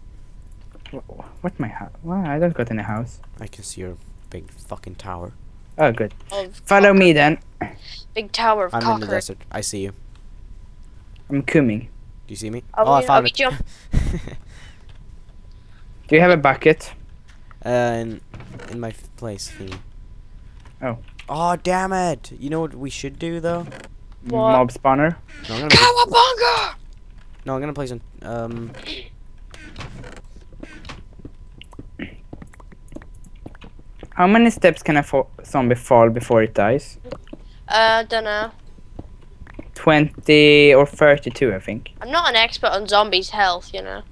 Wh- What my house? Why? I don't got any house. I can see your big fucking tower. Oh, good. Of Follow me then. big tower of I'm in the desert. I see you. I'm coming. Do you see me? Are oh, I we- are found we it. jump- Do you have a bucket? uh, in, in my place thingy. Oh. Oh, damn it! You know what we should do though? What? Mob spawner. No, I'm gonna. Make, Cowabunga! no, I'm gonna place an um. How many steps can a fo- zombie fall before it dies? Uh, don't know. 20 or 32, I think. I'm not an expert on zombies' health, you know.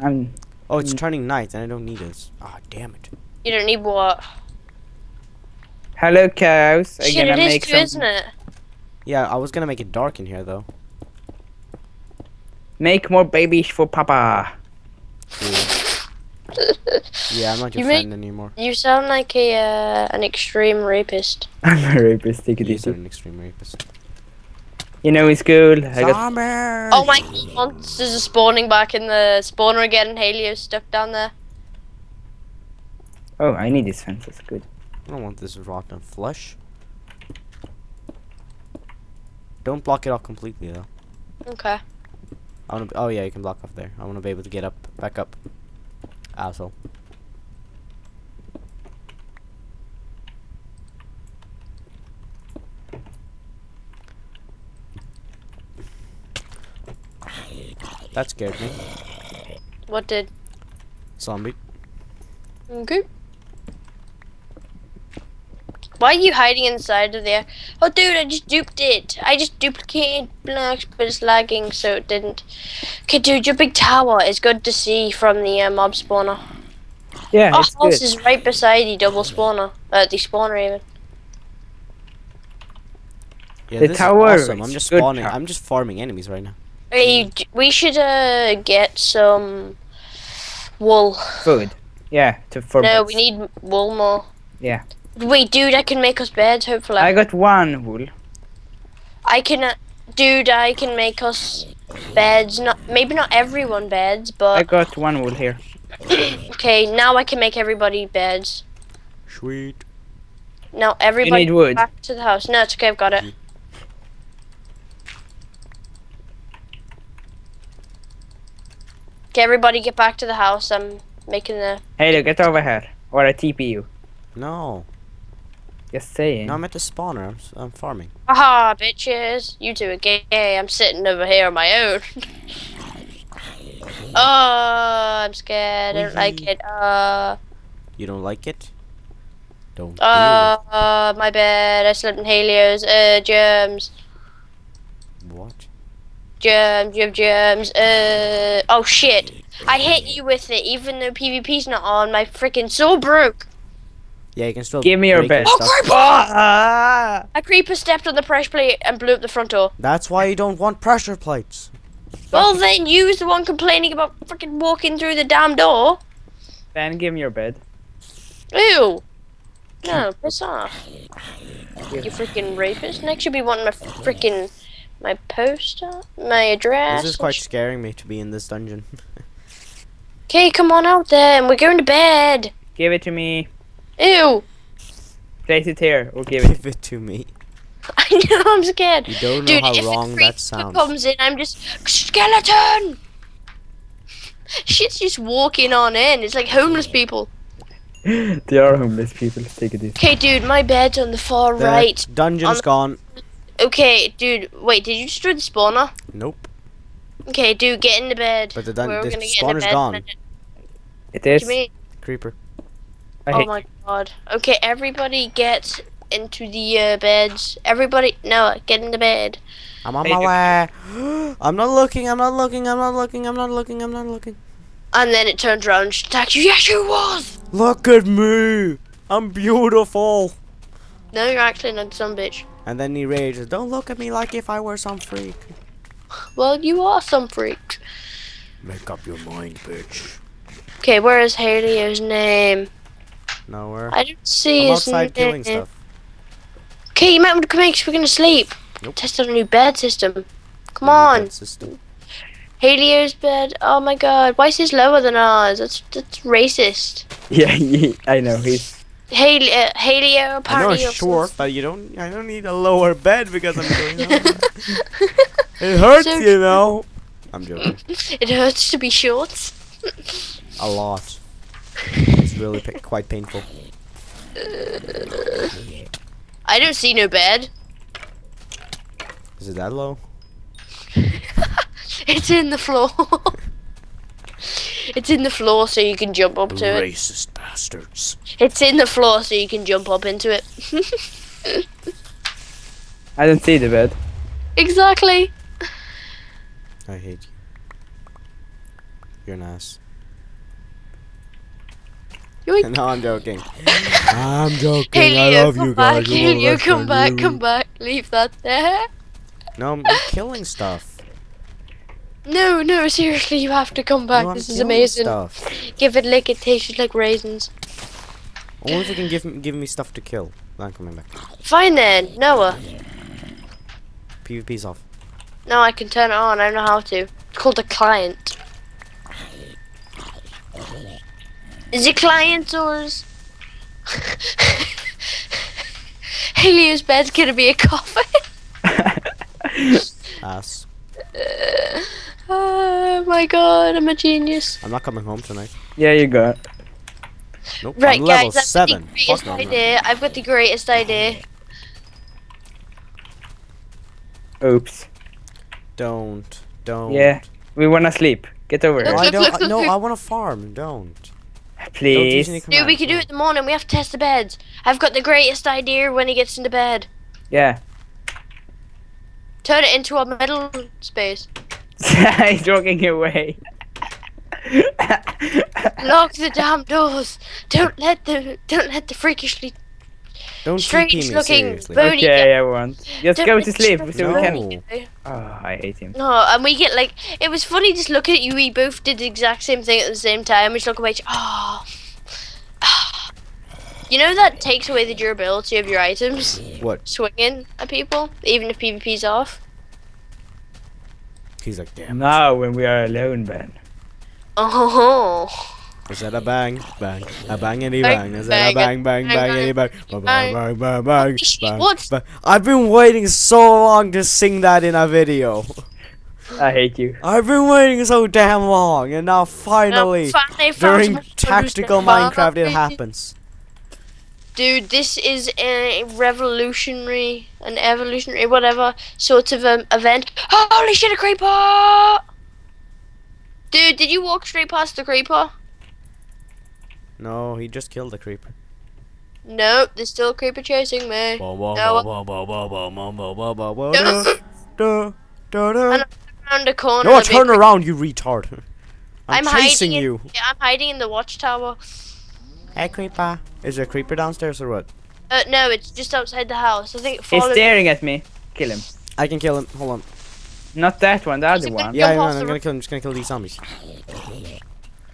I'm Oh, it's turning night, and I don't need it. Ah, damn it! You don't need what? Hello, cows. I'm Shit, gonna it is make too, some. isn't it? Yeah, I was gonna make it dark in here though. Make more babies for Papa. Yeah, I'm not your You make- friend anymore. You sound like a uh, an extreme rapist. I'm a rapist. Take it You're easy. an extreme rapist. You know, in school, I got. Zombies! Oh my monsters are spawning back in the spawner again and Halio's stuck down there. Oh, I need these fences. Good. I don't want this rotten flesh. Don't block it off completely though. Okay. I wanna. Oh yeah, you can block off there. I wanna be able to get up, back up. Asshole. That scared me. What did? Zombie. Okay. Why are you hiding inside of there? Oh, dude, I just duped it. I just duplicated blocks, but it's lagging, so it didn't. Okay, dude, your big tower is good to see from the uh, mob spawner. Yeah, Our it's house good. is right beside the double spawner. Uh, the spawner, even. Yeah, The this tower is awesome. I'm just spawning. I'm just farming enemies right now. Hey, we should uh get some wool. Food. Yeah, to for No, beds. we need wool more. Yeah. Wait, dude, I can make us beds. Hopefully, I got one wool. I can, uh, dude, I can make us beds. Not maybe not everyone beds, but... I got one wool here. okay. Now I can make everybody beds. Sweet. Now everybody need wood. back to the house. No, it's okay. I've got it. Okay, everybody get back to the house. I'm making the. Hey, look, get over here. Or I TP you. No. Just saying. No, I'm at the spawner. I'm, s- I'm farming. Aha, bitches! You two are gay. I'm sitting over here on my own. oh, I'm scared. I don't like it. Uh, You don't like it? Don't. do uh, uh, my bed. I slept in Helios. Uh, germs. What? Germs, you have germs. Uh, oh shit. I hit you with it even though PvP's not on. My freaking sword broke. Yeah, you can still. Give me your break bed. Oh, creeper! Ah! A creeper stepped on the pressure plate and blew up the front door. That's why you don't want pressure plates. Well, then you's the one complaining about freaking walking through the damn door. Ben, give me your bed. Ew. No, piss off. You freaking rapist. Next you'll be wanting my freaking my poster, my address. This is quite scaring me to be in this dungeon. Okay, come on out then. We're going to bed. Give it to me. Ew. Place it here. Or give it. Give it to me. I know I'm scared. You don't know Dude, how if wrong a that creeper sounds. comes in, I'm just skeleton. Shit's just walking on in. It's like homeless people. they are homeless people. Take it easy. Okay, dude, my bed's on the far The right. dungeon's On- gone. Okay, dude, wait, did you destroy the spawner? Nope. Okay, dude, get in the bed. But the dun- We're the gonna get in the spawner's bed in a gone. minute. It What is. do you mean? Creeper. I Oh hate my god. Okay, everybody get into the uh, beds. Everybody, no, get in the bed. I'm on Hey, my way. I'm not looking. I'm not looking. I'm not looking. I'm not looking. I'm not looking. And then it turns around and she attacks you. Yes, you was! Look at me. I'm beautiful. No, you're actually not some bitch. And then he rages. Don't look at me like if I were some freak. Well, you are some freak. Make up your mind, bitch. Okay, where is Halio's name? Nowhere. I don't see I'm his outside name. doing stuff. Okay, you might want to come in 'cause we're gonna sleep. Nope. Test out a new bed system. Come New on. bed System. Helio's bed. Oh my god. Why is his lower than ours? That's that's racist. Yeah, I know. He's Haley, uh, Halio I know apparently. it's short, but you don't. I don't need a lower bed because I'm going. on. it hurts, So- you know. I'm joking. it hurts to be short. A lot. It's really pa- quite painful. I don't see no bed. Is it that low? It's in the floor. it's in the floor so you can jump up to it. Racist bastards. It's in the floor so you can jump up into it. I don't see the bed. exactly. I hate you. You're an ass. Yoink. no, I'm joking. I'm joking. Helio, I love come you back. guys. You're my Helio, best come back, You- come back. Leave that there. No, I'm, I'm killing stuff. No, no, seriously, you have to come back. No, this is amazing. Stuff. Give it lick, it tastes like raisins. Only if you can give me, give me stuff to kill. Then I'm coming back. Fine then, Noah. PvP's off. No, I can turn it on. I don't know how to. It's called a client. Is it client or is... Helio's bed's gonna be a coffin. Ass. Uh, oh my god, I'm a genius. I'm not coming home tonight. yeah, you got. Nope. Right, I'm level guys, I've seven. got the greatest Fuck I'm not. idea. I've got the greatest idea. Oops. Don't. Don't. Yeah. We wanna sleep. Get over No, it. I don't. look, I- no, look. I want to farm. Don't. Don't use Please. any Dude, we commands, can do it in the morning. We have to test the beds. I've got the greatest idea when he gets into bed. Yeah. Turn it into a middle space. He's walking away. Lock the damn doors. Don't let the don't let the freakishly Don't strange TP me looking seriously. bony okay, I won't. Just Don't go to sleep strange so we No. can. Oh, I hate him. No, and we get like it was funny just looking at you. We both did the exact same thing at the same time. We just look away. Oh. Ah. Ah. You know that takes away the durability of your items. What? Swinging at people, even if PvP's off. He's like, damn. Now when we are alone, Ben. Oh. Is that a bang? Bang. A bangity Bang, bang. Is that a bang, bang, bang, bang, bangity bang? Bang, bang, bang, bang, bang, bang, what? I've been waiting so long to sing that in a video. I hate you. I've been waiting so damn long, and now finally, finally during tactical. Minecraft, it happens. Dude, this is a revolutionary, an evolutionary, whatever sort of um, event. Holy shit, a creeper! Dude, did you walk straight past the creeper? No, he just killed the creeper. Nope, there's still a creeper chasing me. Whoa, whoa, No. whoa, whoa, whoa, whoa, whoa, whoa, whoa, whoa, whoa, No. da, da, da. And Around the corner. No, a big turn creeper- around, you retard. I'm, I'm chasing hiding in- you. Yeah, I'm hiding in the watchtower. Hey, creeper. Is there a creeper downstairs or what? Uh, no, it's just outside the house. I think it He's followed. staring at me. Kill him. I can kill him. Hold on. Not that one, the other a one. good- Yeah, Jump yeah, off I'm the gonna roof. kill him. I'm just gonna kill these zombies.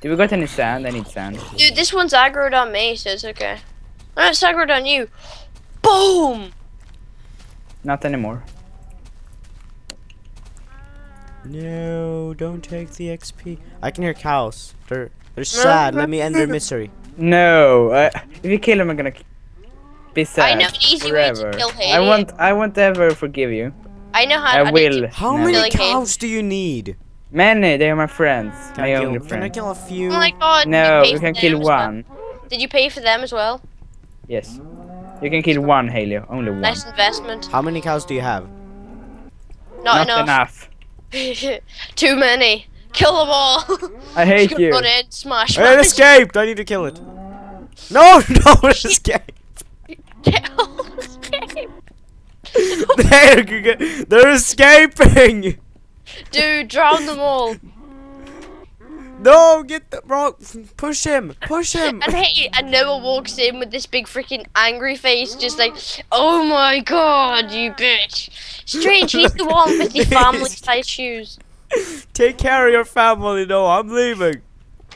Do we got any sand? I need sand. Dude, this one's aggroed on me, so it's okay. No, it's aggroed on you. Boom! Not anymore. No, don't take the XP. I can hear cows. They're they're sad. Let me end their misery. No, uh, if you kill him, I'm gonna be sad I know an easy way to forever. kill I Haley. won't. I won't ever forgive you. I know how. I did will. How many cows do you need? Many. Eh, they are my friends. Can, my I, only kill, can I kill a few? Oh my god. No, you pay we can kill as well? one. Did you pay for them as well? Yes. You can kill one, Haley. Only one. Nice investment. How many cows do you have? Not, Not enough. enough. Too many. Kill them all. I hate Just you. Run in, smash, It smash. escaped. I need to kill it. No, no, it escaped. Kill. Escape. They're, they're escaping. Dude, drown them all. No, get the bro. Push him. Push him. And hey, and Noah walks in with this big freaking angry face, just like, oh my god, you bitch. Strange, he's the one with the family size shoes. Take care of your family. No, I'm leaving.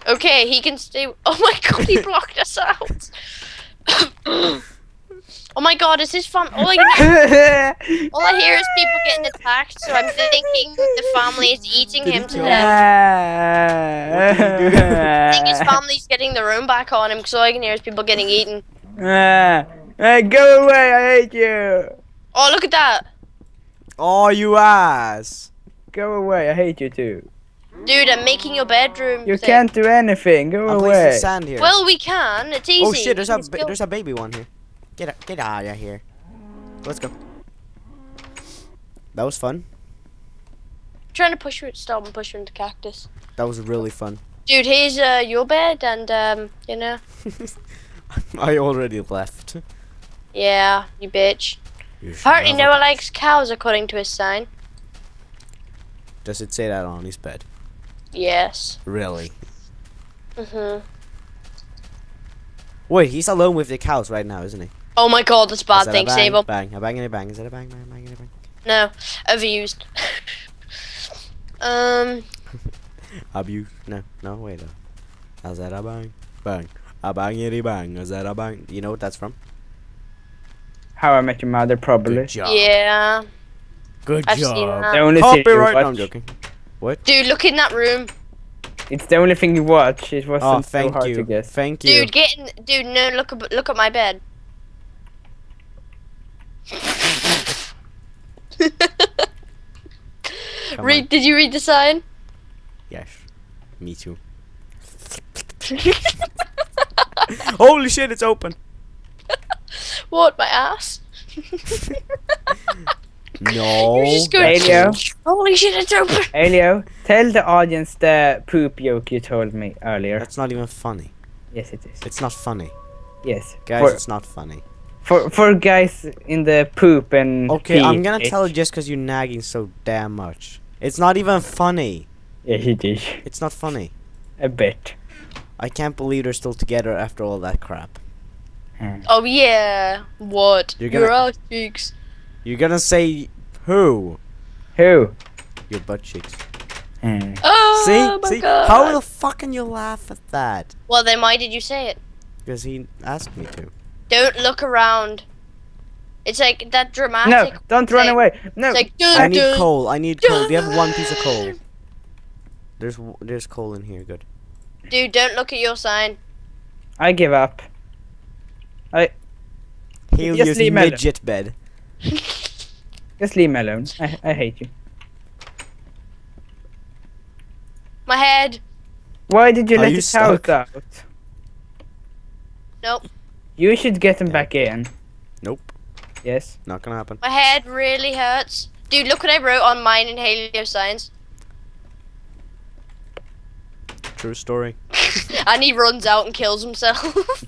Okay, he can stay. Oh my god, he blocked us out. Oh my god, is this fam? All I, hear, all I hear is people getting attacked, so I'm thinking the family is eating him to death. I think his family's getting the room back on him, because all I can hear is people getting eaten. ah, go away! I hate you. Oh, look at that! Oh, you ass! Go away! I hate you too. Dude, I'm making your bedroom. You thing. can't do anything. Go I'm placing away. sand here. Well, we can. It's easy. oh shit! There's a can ba- still- there's a baby one here. Get get out of here. Let's go. That was fun. trying to push you, stop and push you into cactus. That was really fun. Dude, here's uh, your bed, and um, you know, I already left. yeah, you bitch. You Apparently, never- Noah likes cows, according to his sign. Does it say that on his bed? Yes. Really? Mhm. Wait, he's alone with the cows right now, isn't he? Oh my god, that's bad that a thing. bang, Sable. Bang, a bang and a bang. Is that a bang, bang, bang and a bang? No, overused. um, Abuse? No, no, wait. Uh, is that a bang? Bang. A bangity bang. Is that a bang? You know what that's from? How I Met Your Mother, probably. Good job. yeah. Good I've job. seen that. The only Copyright. No, I'm watch. joking. Dude, look in that room. It's the only thing you watch. It wasn't Oh, so thank hard to you. guess. Thank you. Dude, get in. Dude, no, look look at my bed. Come read? on. Did you read the sign? Yes. Me too. Holy shit! It's open. what? My ass? No. You just go. Radio. Holy shit! It's open. Elio, tell the audience the poop joke you told me earlier. That's not even funny. Yes, it is. It's not funny, Yes. guys. For, it's not funny. For for guys in the poop and Okay, I'm gonna itch. tell you just because you're nagging so damn much. It's not even funny. Yeah, he did. It's not funny. A bit. I can't believe they're still together after all that crap. Hmm. Oh yeah. What? You're Your gonna- ass cheeks. You're gonna say who? Who? Your butt cheeks. Hmm. Oh See? my See? god. How the fuck can you laugh at that? Well, then why did you say it? Because he asked me to. Don't look around. It's like that dramatic. No, dramatic. don't run away. No. It's like dun, I need dun, coal. I need coal. Do you have one piece of coal? There's there's coal in here. Good. Dude, don't look at your sign. I give up. I. He'll Just use leave me alone. midget bed. Just leave me alone. I, I hate you. My head. Why did you Are let you the cows stuck? out? Nope. You should get them Yeah. back in. Nope. Yes. Not gonna happen. My head really hurts. Dude, look what I wrote on mine in Halio Science. True story. and he runs out and kills himself.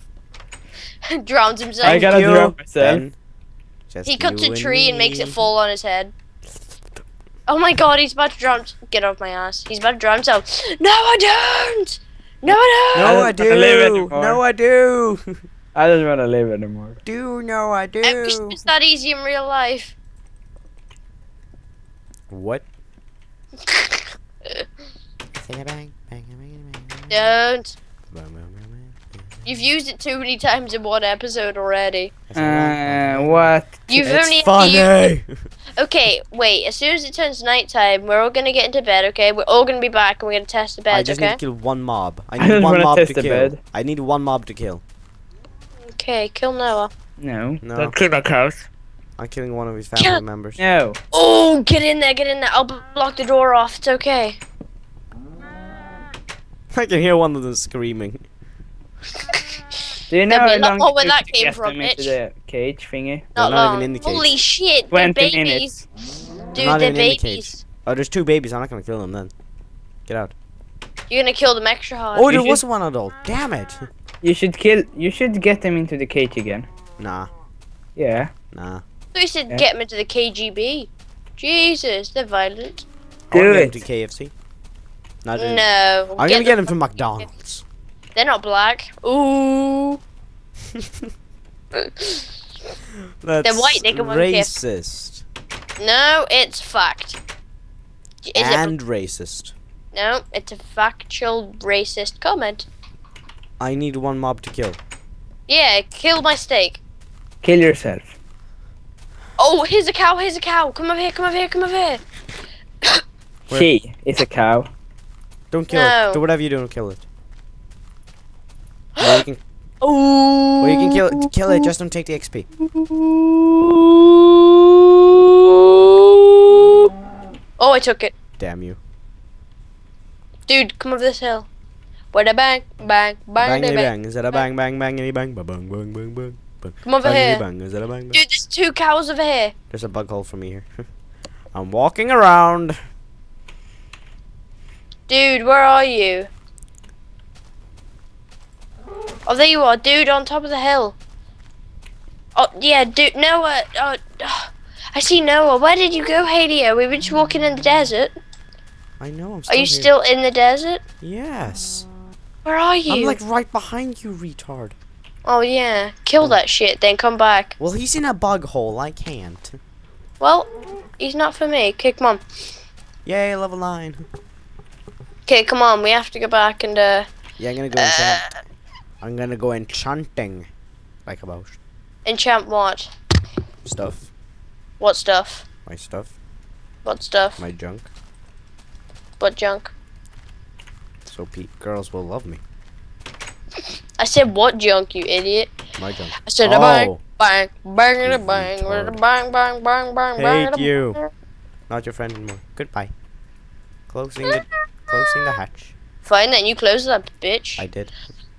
Drowns himself. I gotta you, drown myself. He cuts a tree and makes it fall on his head. Oh my god, he's about to drown. Get off my ass. He's about to drown himself. No, I don't! No, I don't! No, I I don't wanna live do. anymore. No, I do. I don't want to live anymore. do no, I do. I wish it was that easy in real life. What? Say bang, bang, bang, bang, bang, don't. bang, bang, bang, bang. You've used it too many times in one episode already. Say a bang, Uh, what? You've bang. only It's funny. Okay, wait. As soon as it turns nighttime, we're all gonna get into bed. Okay, we're all gonna be back, and we're gonna test the bed. Okay. I beds. just Okay. need to kill one mob. I I need don't one mob test to the kill. bed. I need one mob to kill. Okay, kill Noah. No. No. Don't kill my cows. I'm killing one of his family Kill- members. No. Oh, get in there, get in there. I'll block the door off. It's okay. I can hear one of them screaming. Do you know There'll how long more it where that came from, them into bitch. the cage thingy? Not, not even in the cage. Holy shit, they're babies. minutes. Dude, not they're even in the cage. Oh, there's two babies. I'm not gonna kill them then. Get out. You're gonna kill them extra hard. Oh, there was one adult. Damn it. You should kill. You should get them into the cage again. Nah, Yeah. nah. So you said Yeah. get them into the KGB. Jesus, they're violent. I wanna Do get him it. to KFC. Not in- No. I'm gonna get him to McDonald's. They're not black. Ooh. That's white, they can want KFC. racist No, it's fact. Is it? and racist. No, it's a factual racist comment. I need one mob to kill. Yeah, kill my steak. Kill yourself. Oh, here's a cow. Here's a cow. Come over here. Come over here. Come over here. Where? She is a cow. Don't kill No. it. Do whatever you do, don't kill it. Well, you can, Oh. well, you can kill it. Kill it. Just don't take the XP. Oh, I took it. Damn you. Dude, come over this hill. Where the bang, bang, bang, Bang, bang, bang. bang. Is that a bang, bang, bang, bang, bang, bang, bang, bang, bang, bang. Come over Bang, here. bang. Is that a bang, bang? Dude, there's two cows over here. There's a bug hole for me here. I'm walking around. Dude, where are you? Oh, there you are, dude, on top of the hill. Oh, yeah, dude, Noah. Oh, I see Noah. Where did you go, Halio? We were just walking in the desert. I know. I'm still Are you here. still in the desert? Yes. Where are you? I'm like right behind you, retard. oh, yeah. Kill that shit, then come back. Well, he's in a bug hole. I can't. Well, he's not for me. Okay, come on. Yay, level nine. Okay, come on. We have to go back and, uh, Yeah, I'm gonna go enchant. I'm gonna go enchanting, like about enchant what? stuff, What stuff? my stuff, What stuff? my junk. What junk? So pe- girls will love me. I said what junk, you idiot. My junk. I said a bang, Oh, bang, bang, a bang, a bang, bang, bang, bang, bang. Hate you. not your friend anymore. Goodbye. Closing the closing the hatch. Fine, then you close that bitch. I did.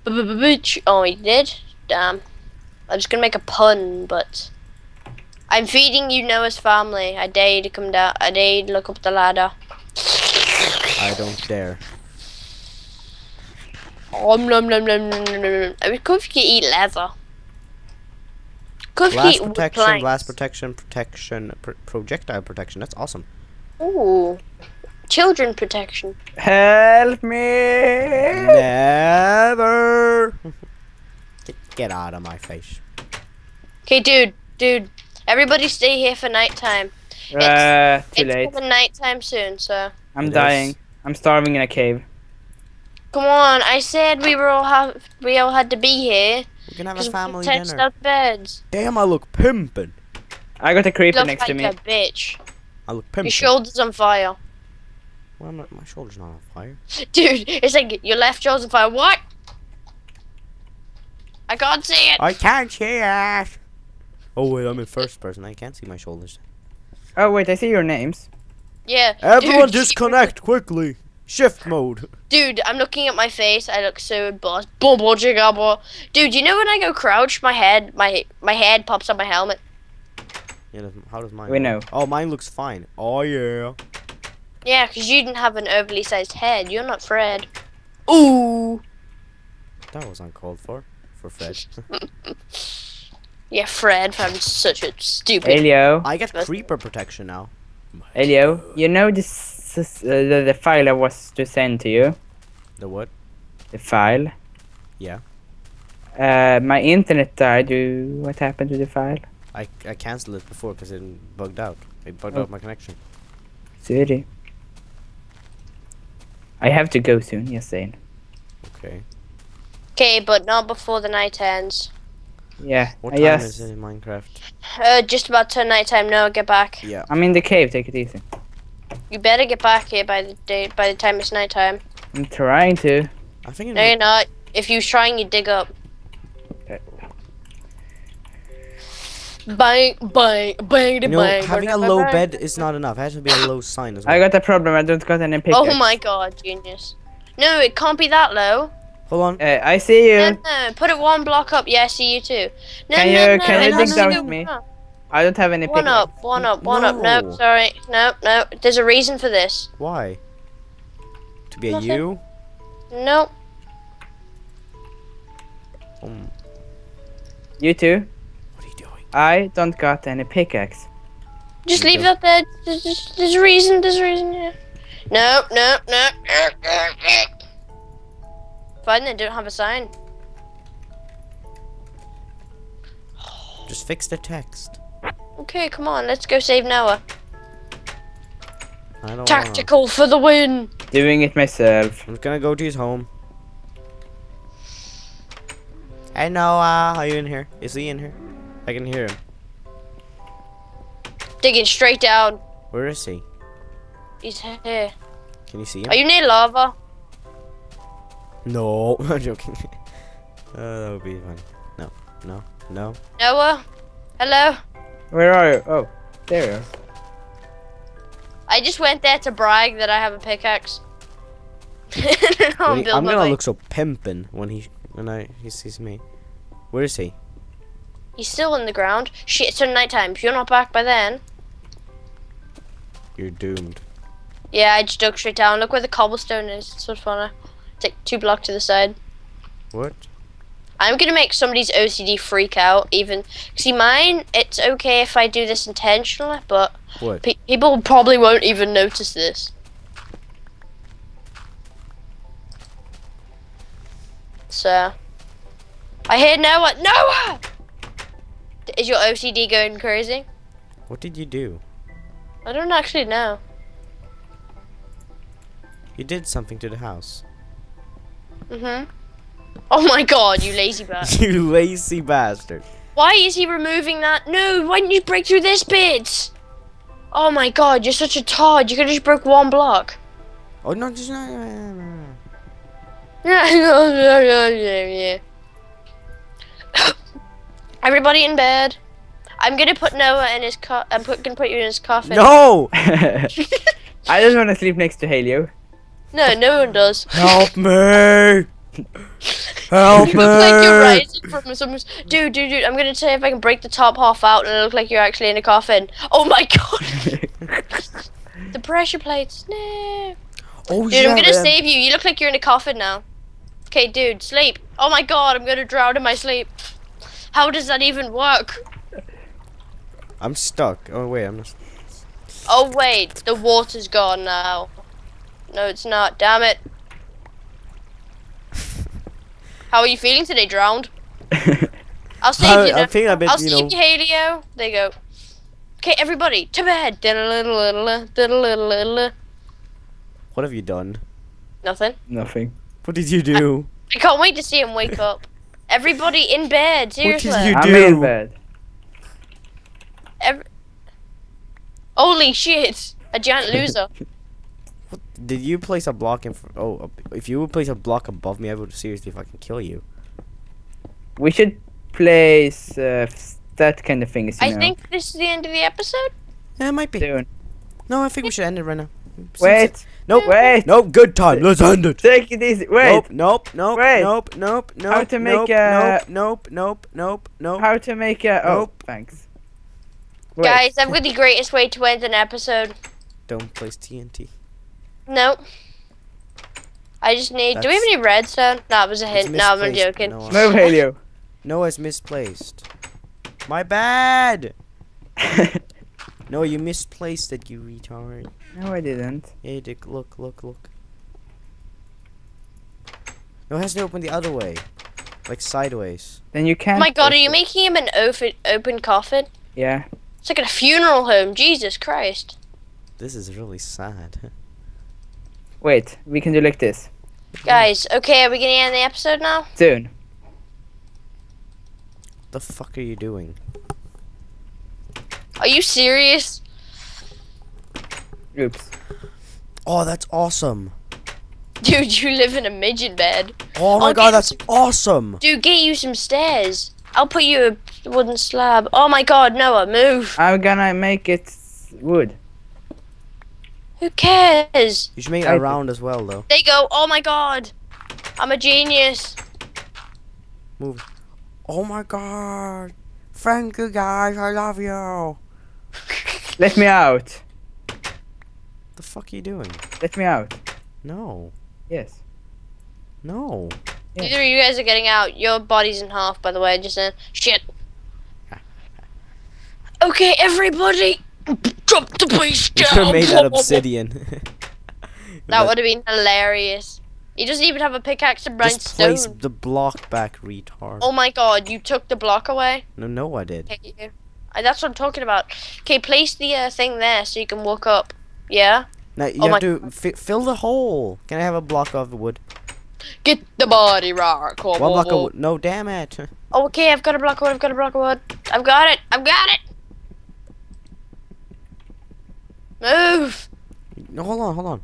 B-b-b-bitch. Oh, he did? Damn. I was gonna make a pun, but. I'm feeding you Noah's family. I dare you to come down. I dare you to look up the ladder. I don't dare. Om nom nom nom nom nom nom. I mean, cool if you could eat leather. Cool if you could Blast eat protection, planks. blast protection, protection, pr- projectile protection. That's awesome. Ooh. Children protection. Help me! Never. Get, get out of my face. Okay, dude, dude. Everybody stay here for nighttime. Uh, too it's late. coming nighttime soon, so. I'm It is. dying. I'm starving in a cave. Come on, I said we were all have we all had to be here. We can have a Because we family touched dinner. out beds. Damn, I look pimpin'. I got a creeper next like to me. a bitch. I look Your pimpin'. shoulder's on fire. Well, I'm not, my shoulder's not on fire. Dude, it's like your left shoulder's on fire. What? I can't see it. I can't see it. Oh wait, I'm in first person. I can't see my shoulders. Oh wait, I see your names. Yeah. Everyone dude, disconnect quickly. Shift mode. Dude, I'm looking at my face. I look so boss. Bubble jigabba. Dude, you know when I go crouch, my head, my my head pops on my helmet. Yeah, does- how does mine? We know. Oh, mine looks fine. Oh yeah. Yeah, 'cause you didn't have an overly sized head. You're not Fred. Ooh. That was uncalled for. For Fred. Yeah, Fred. I'm such a stupid. Elio, I get creeper protection now. Elio, you know this, this the, the file I was to send to you. The what? The file. Yeah. Uh, my internet died. You, what happened to the file? I I canceled it before because it bugged out. It bugged Oh. out my connection. Sorry. I have to go soon. Just saying. Okay. Okay, but not before the night ends. Yeah. What I time just, is it in Minecraft? Uh, just about to nighttime. No, get back. Yeah. I'm in the cave. Take it easy. You better get back here by the day. By the time it's nighttime. I'm trying to. I think. No, you're not. If you're trying, you dig up. Okay. Bang, bang, bang, You know, bang. having a low bang. bed is not enough. It has to be a low sign as well. I got a problem. I don't got any pickaxe. Oh my god, genius. No, it can't be that low. Hold on. Uh, I see you. No, no, put it one block up. Yeah, I see you too. No, Can no, you- no, can it you dig down with me? up. I don't have any One pickaxe. up, one up, one up. No, No. sorry. No, no. There's a reason for this. Why? To be a you? U? No. Um, You too. what are you doing? I don't got any pickaxe. Just Me leave too. that there. There's, there's, there's a reason. There's a reason. Yeah. No, no, no. Fine, they don't have a sign. Just fix the text. Okay, come on. Let's go save Noah. I don't wanna. Tactical for the win. Doing it myself. I'm just gonna go to his home. Hey Noah, are you in here? Is he in here? I can hear him. Digging straight down. Where is he? He's here. Can you see him? Are you near lava? No, I'm joking. uh, that would be fun. No, no, no. Noah? Hello? Where are you? Oh, there you are. I just went there to brag that I have a pickaxe. When I'm, he- building I'm gonna way. look so pimpin' when he when I he sees me. Where is he? He's still in the ground. Shit, it's nighttime. If you're not back by then. You're doomed. Yeah, I just dug straight down. Look where the cobblestone is. It's so funny. It's like two blocks to the side. What? I'm gonna make somebody's OCD freak out. Even see mine, it's okay if I do this intentionally, but What? pe- people probably won't even notice this. So, I hear Noah. Noah, is your OCD going crazy? What did you do? I don't actually know. You did something to the house. Mhm. Oh my god, you lazy bastard! you lazy bastard. Why is he removing that? No, why didn't you break through this bit? Oh my god, you're such a tard. You could just broke one block. Oh no, just not. Everybody in bed. I'm gonna put Noah in his co- I'm put, gonna put you in his coffin. No! I just want to sleep next to Helio. No, no one does. Help me! Help me! like you're rising from some. Dude, dude, dude. I'm gonna see if I can break the top half out and it look like you're actually in a coffin. Oh my god! the pressure plates. No. Oh Dude, yeah, I'm gonna man. save you. You look like you're in a coffin now. Okay, dude, sleep. Oh my god, I'm gonna drown in my sleep. How does that even work? I'm stuck. Oh wait, I'm not. Oh wait, the water's gone now. No, it's not. Damn it. How are you feeling today, drowned? I'll save I- you. I'm now. feeling a bit, I'll you save know- you, Halio. There you go. Okay, everybody, to bed. What have you done? Nothing. Nothing. What did you do? I can't wait to see him wake up. Everybody in bed, did seriously. you I'm in bed. Every- Holy shit! A giant loser. Did you place a block in? Fr- oh, if you would place a block above me, I would seriously fucking kill you. We should place uh, that kind of things, you I know. think this is the end of the episode. Yeah, it might be. Soon. No, I think we should end it right now. Since Wait. it- Nope. Wait. Nope. Good time. Let's end it. Take it easy. Wait. Nope. Nope. Nope. Wait. Nope. Nope. Nope. How to make nope, a- Nope. Nope. Nope. Nope. Nope. How to make a? Oh, Nope. thanks. Wait. Guys, I've got the greatest way to end an episode. Don't place TNT. Nope. I just need. Do we have That's- any redstone? That was a hint. No, I'm misplaced, joking. Noah. Move, Helio. Noah's misplaced. My bad. No, you misplaced it, you retard. no, I didn't. Yeah, you did. Look, look, look. No, it has to open the other way. Like sideways. Then you Oh can't. my god, are you it. making him an open open coffin? Yeah. It's like a funeral home. Jesus Christ. This is really sad. Wait, we can do like this. Guys, okay, are we gonna end the episode now? Soon. the fuck are you doing? Are you serious? Oops. Oh, that's awesome. Dude, you live in a midget bed. Oh my I'll god, that's some- awesome. Dude, get you some stairs. I'll put you a wooden slab. Oh my god, Noah, move. I'm gonna make it wood. Who cares? You should make it I- around as well, though. There you go, oh my god. I'm a genius. Move. Oh my god. Thank you guys, I love you. Let me out. The fuck are you doing? Let me out. No. Yes. No. Yeah. Either of you guys are getting out. Your body's in half, by the way. Just saying. Shit. Okay, everybody, drop the base You down. could have made that obsidian. That would have been hilarious. He doesn't even have a pickaxe and Just stone. place the block back, retard. Oh my god, you took the block away. No, no, I did. Okay. Uh, That's what I'm talking about. Okay, place the uh, thing there so you can walk up. Yeah. Now you Oh have to fi- fill the hole. Can I have a block of wood? Get the body rock. Come One block of wood. No, damn it. Okay, I've got a block of wood. I've got a block of wood. I've got it. I've got it. Move. No, hold on, hold on.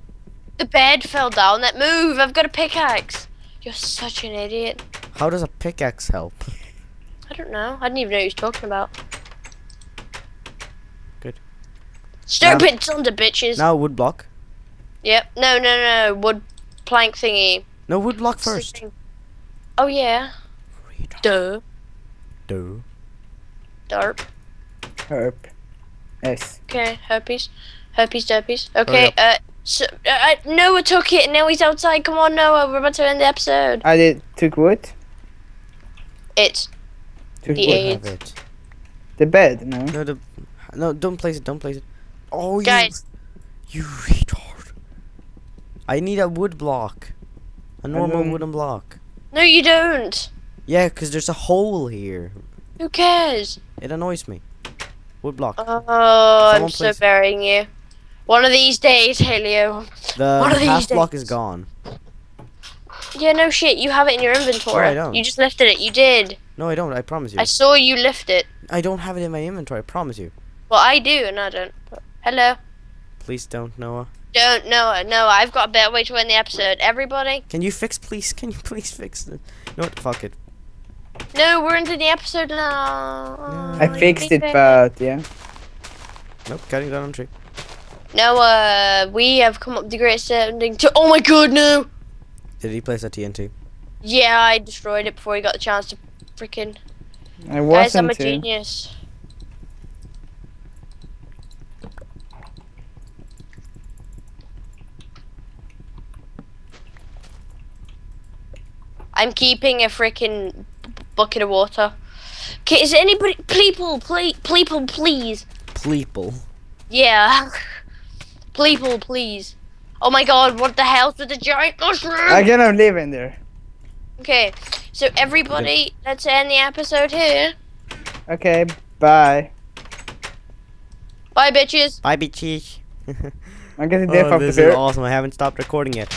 The bed fell down. That move. I've got a pickaxe. You're such an idiot. How does a pickaxe help? I don't know. I didn't even know what he was talking about. Good. Stupid sons of bitches. Now wood block. Yep. No, no, no. Wood plank thingy. No, wood block first. Thing. Oh yeah. Duh. Duh. Derp. Herp. S. Okay. Herpes. Herpes derpies. Okay. Uh. So, uh, uh, Noah took it and now he's outside. Come on, Noah. We're about to end the episode. I did took wood. It's Took The wood. aid. Have it. The bed. No. No, the, no, don't place it. Don't place it. Oh, you, Guys. you retard. I need a wood block, a normal wooden block. no, you don't. Yeah, cause there's a hole here. Who cares? It annoys me. Wood block. Oh, I'm Someone so burying you. One of these days, Halio. the one of these half block is gone. Yeah, no shit. You have it in your inventory. No, I don't. You just lifted it. You did. No, I don't. I promise you. I saw you lift it. I don't have it in my inventory. I promise you. Well, I do, and I don't. Hello. Please don't, Noah. Don't no no. I've got a better way to end the episode. Everybody. Can you fix, please? Can you please fix it? No. Fuck it. No, we're into the episode now. I fixed it, but yeah. Nope, cutting down on tree. No, uh, we have come up with the greatest ending to. Oh my god, no! Did he place a TNT? Yeah, I destroyed it before he got the chance to freaking. I wasn't. Guys, I'm a to. genius. I'm keeping a freaking bucket of water. Okay, is anybody people, please, people, please? People. Yeah, people, please. Oh my God! What the hell's with the giant mushroom? I cannot live in there. Okay, so everybody, let's end the episode here. Okay, bye. Bye, bitches. Bye, bitches. I'm getting death oh, of this is bear. awesome. I haven't stopped recording yet.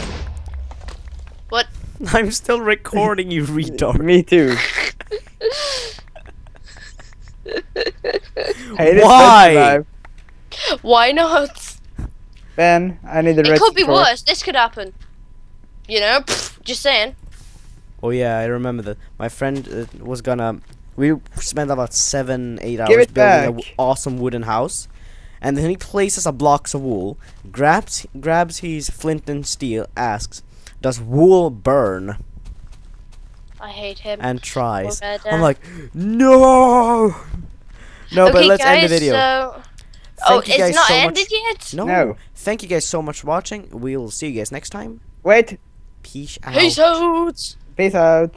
What? I'm still recording, you retard. Me too. Hey, Why? live. Why not? Ben, I need the It red could be sword. worse. This could happen. You know, Pfft, just saying. Oh yeah, I remember that. My friend uh, was gonna. We spent about seven, eight hours Give it building a back. w- awesome wooden house, and then he places a blocks of wool, grabs grabs his flint and steel, asks, "Does wool burn?" I hate him. and tries. I'm like, no, no. but let's guys, end the video. So... Oh, Thank Oh, you it's not so ended much. yet. No. No. Thank you guys so much for watching. We'll see you guys next time. Wait, Peace out. Peace out. peace out.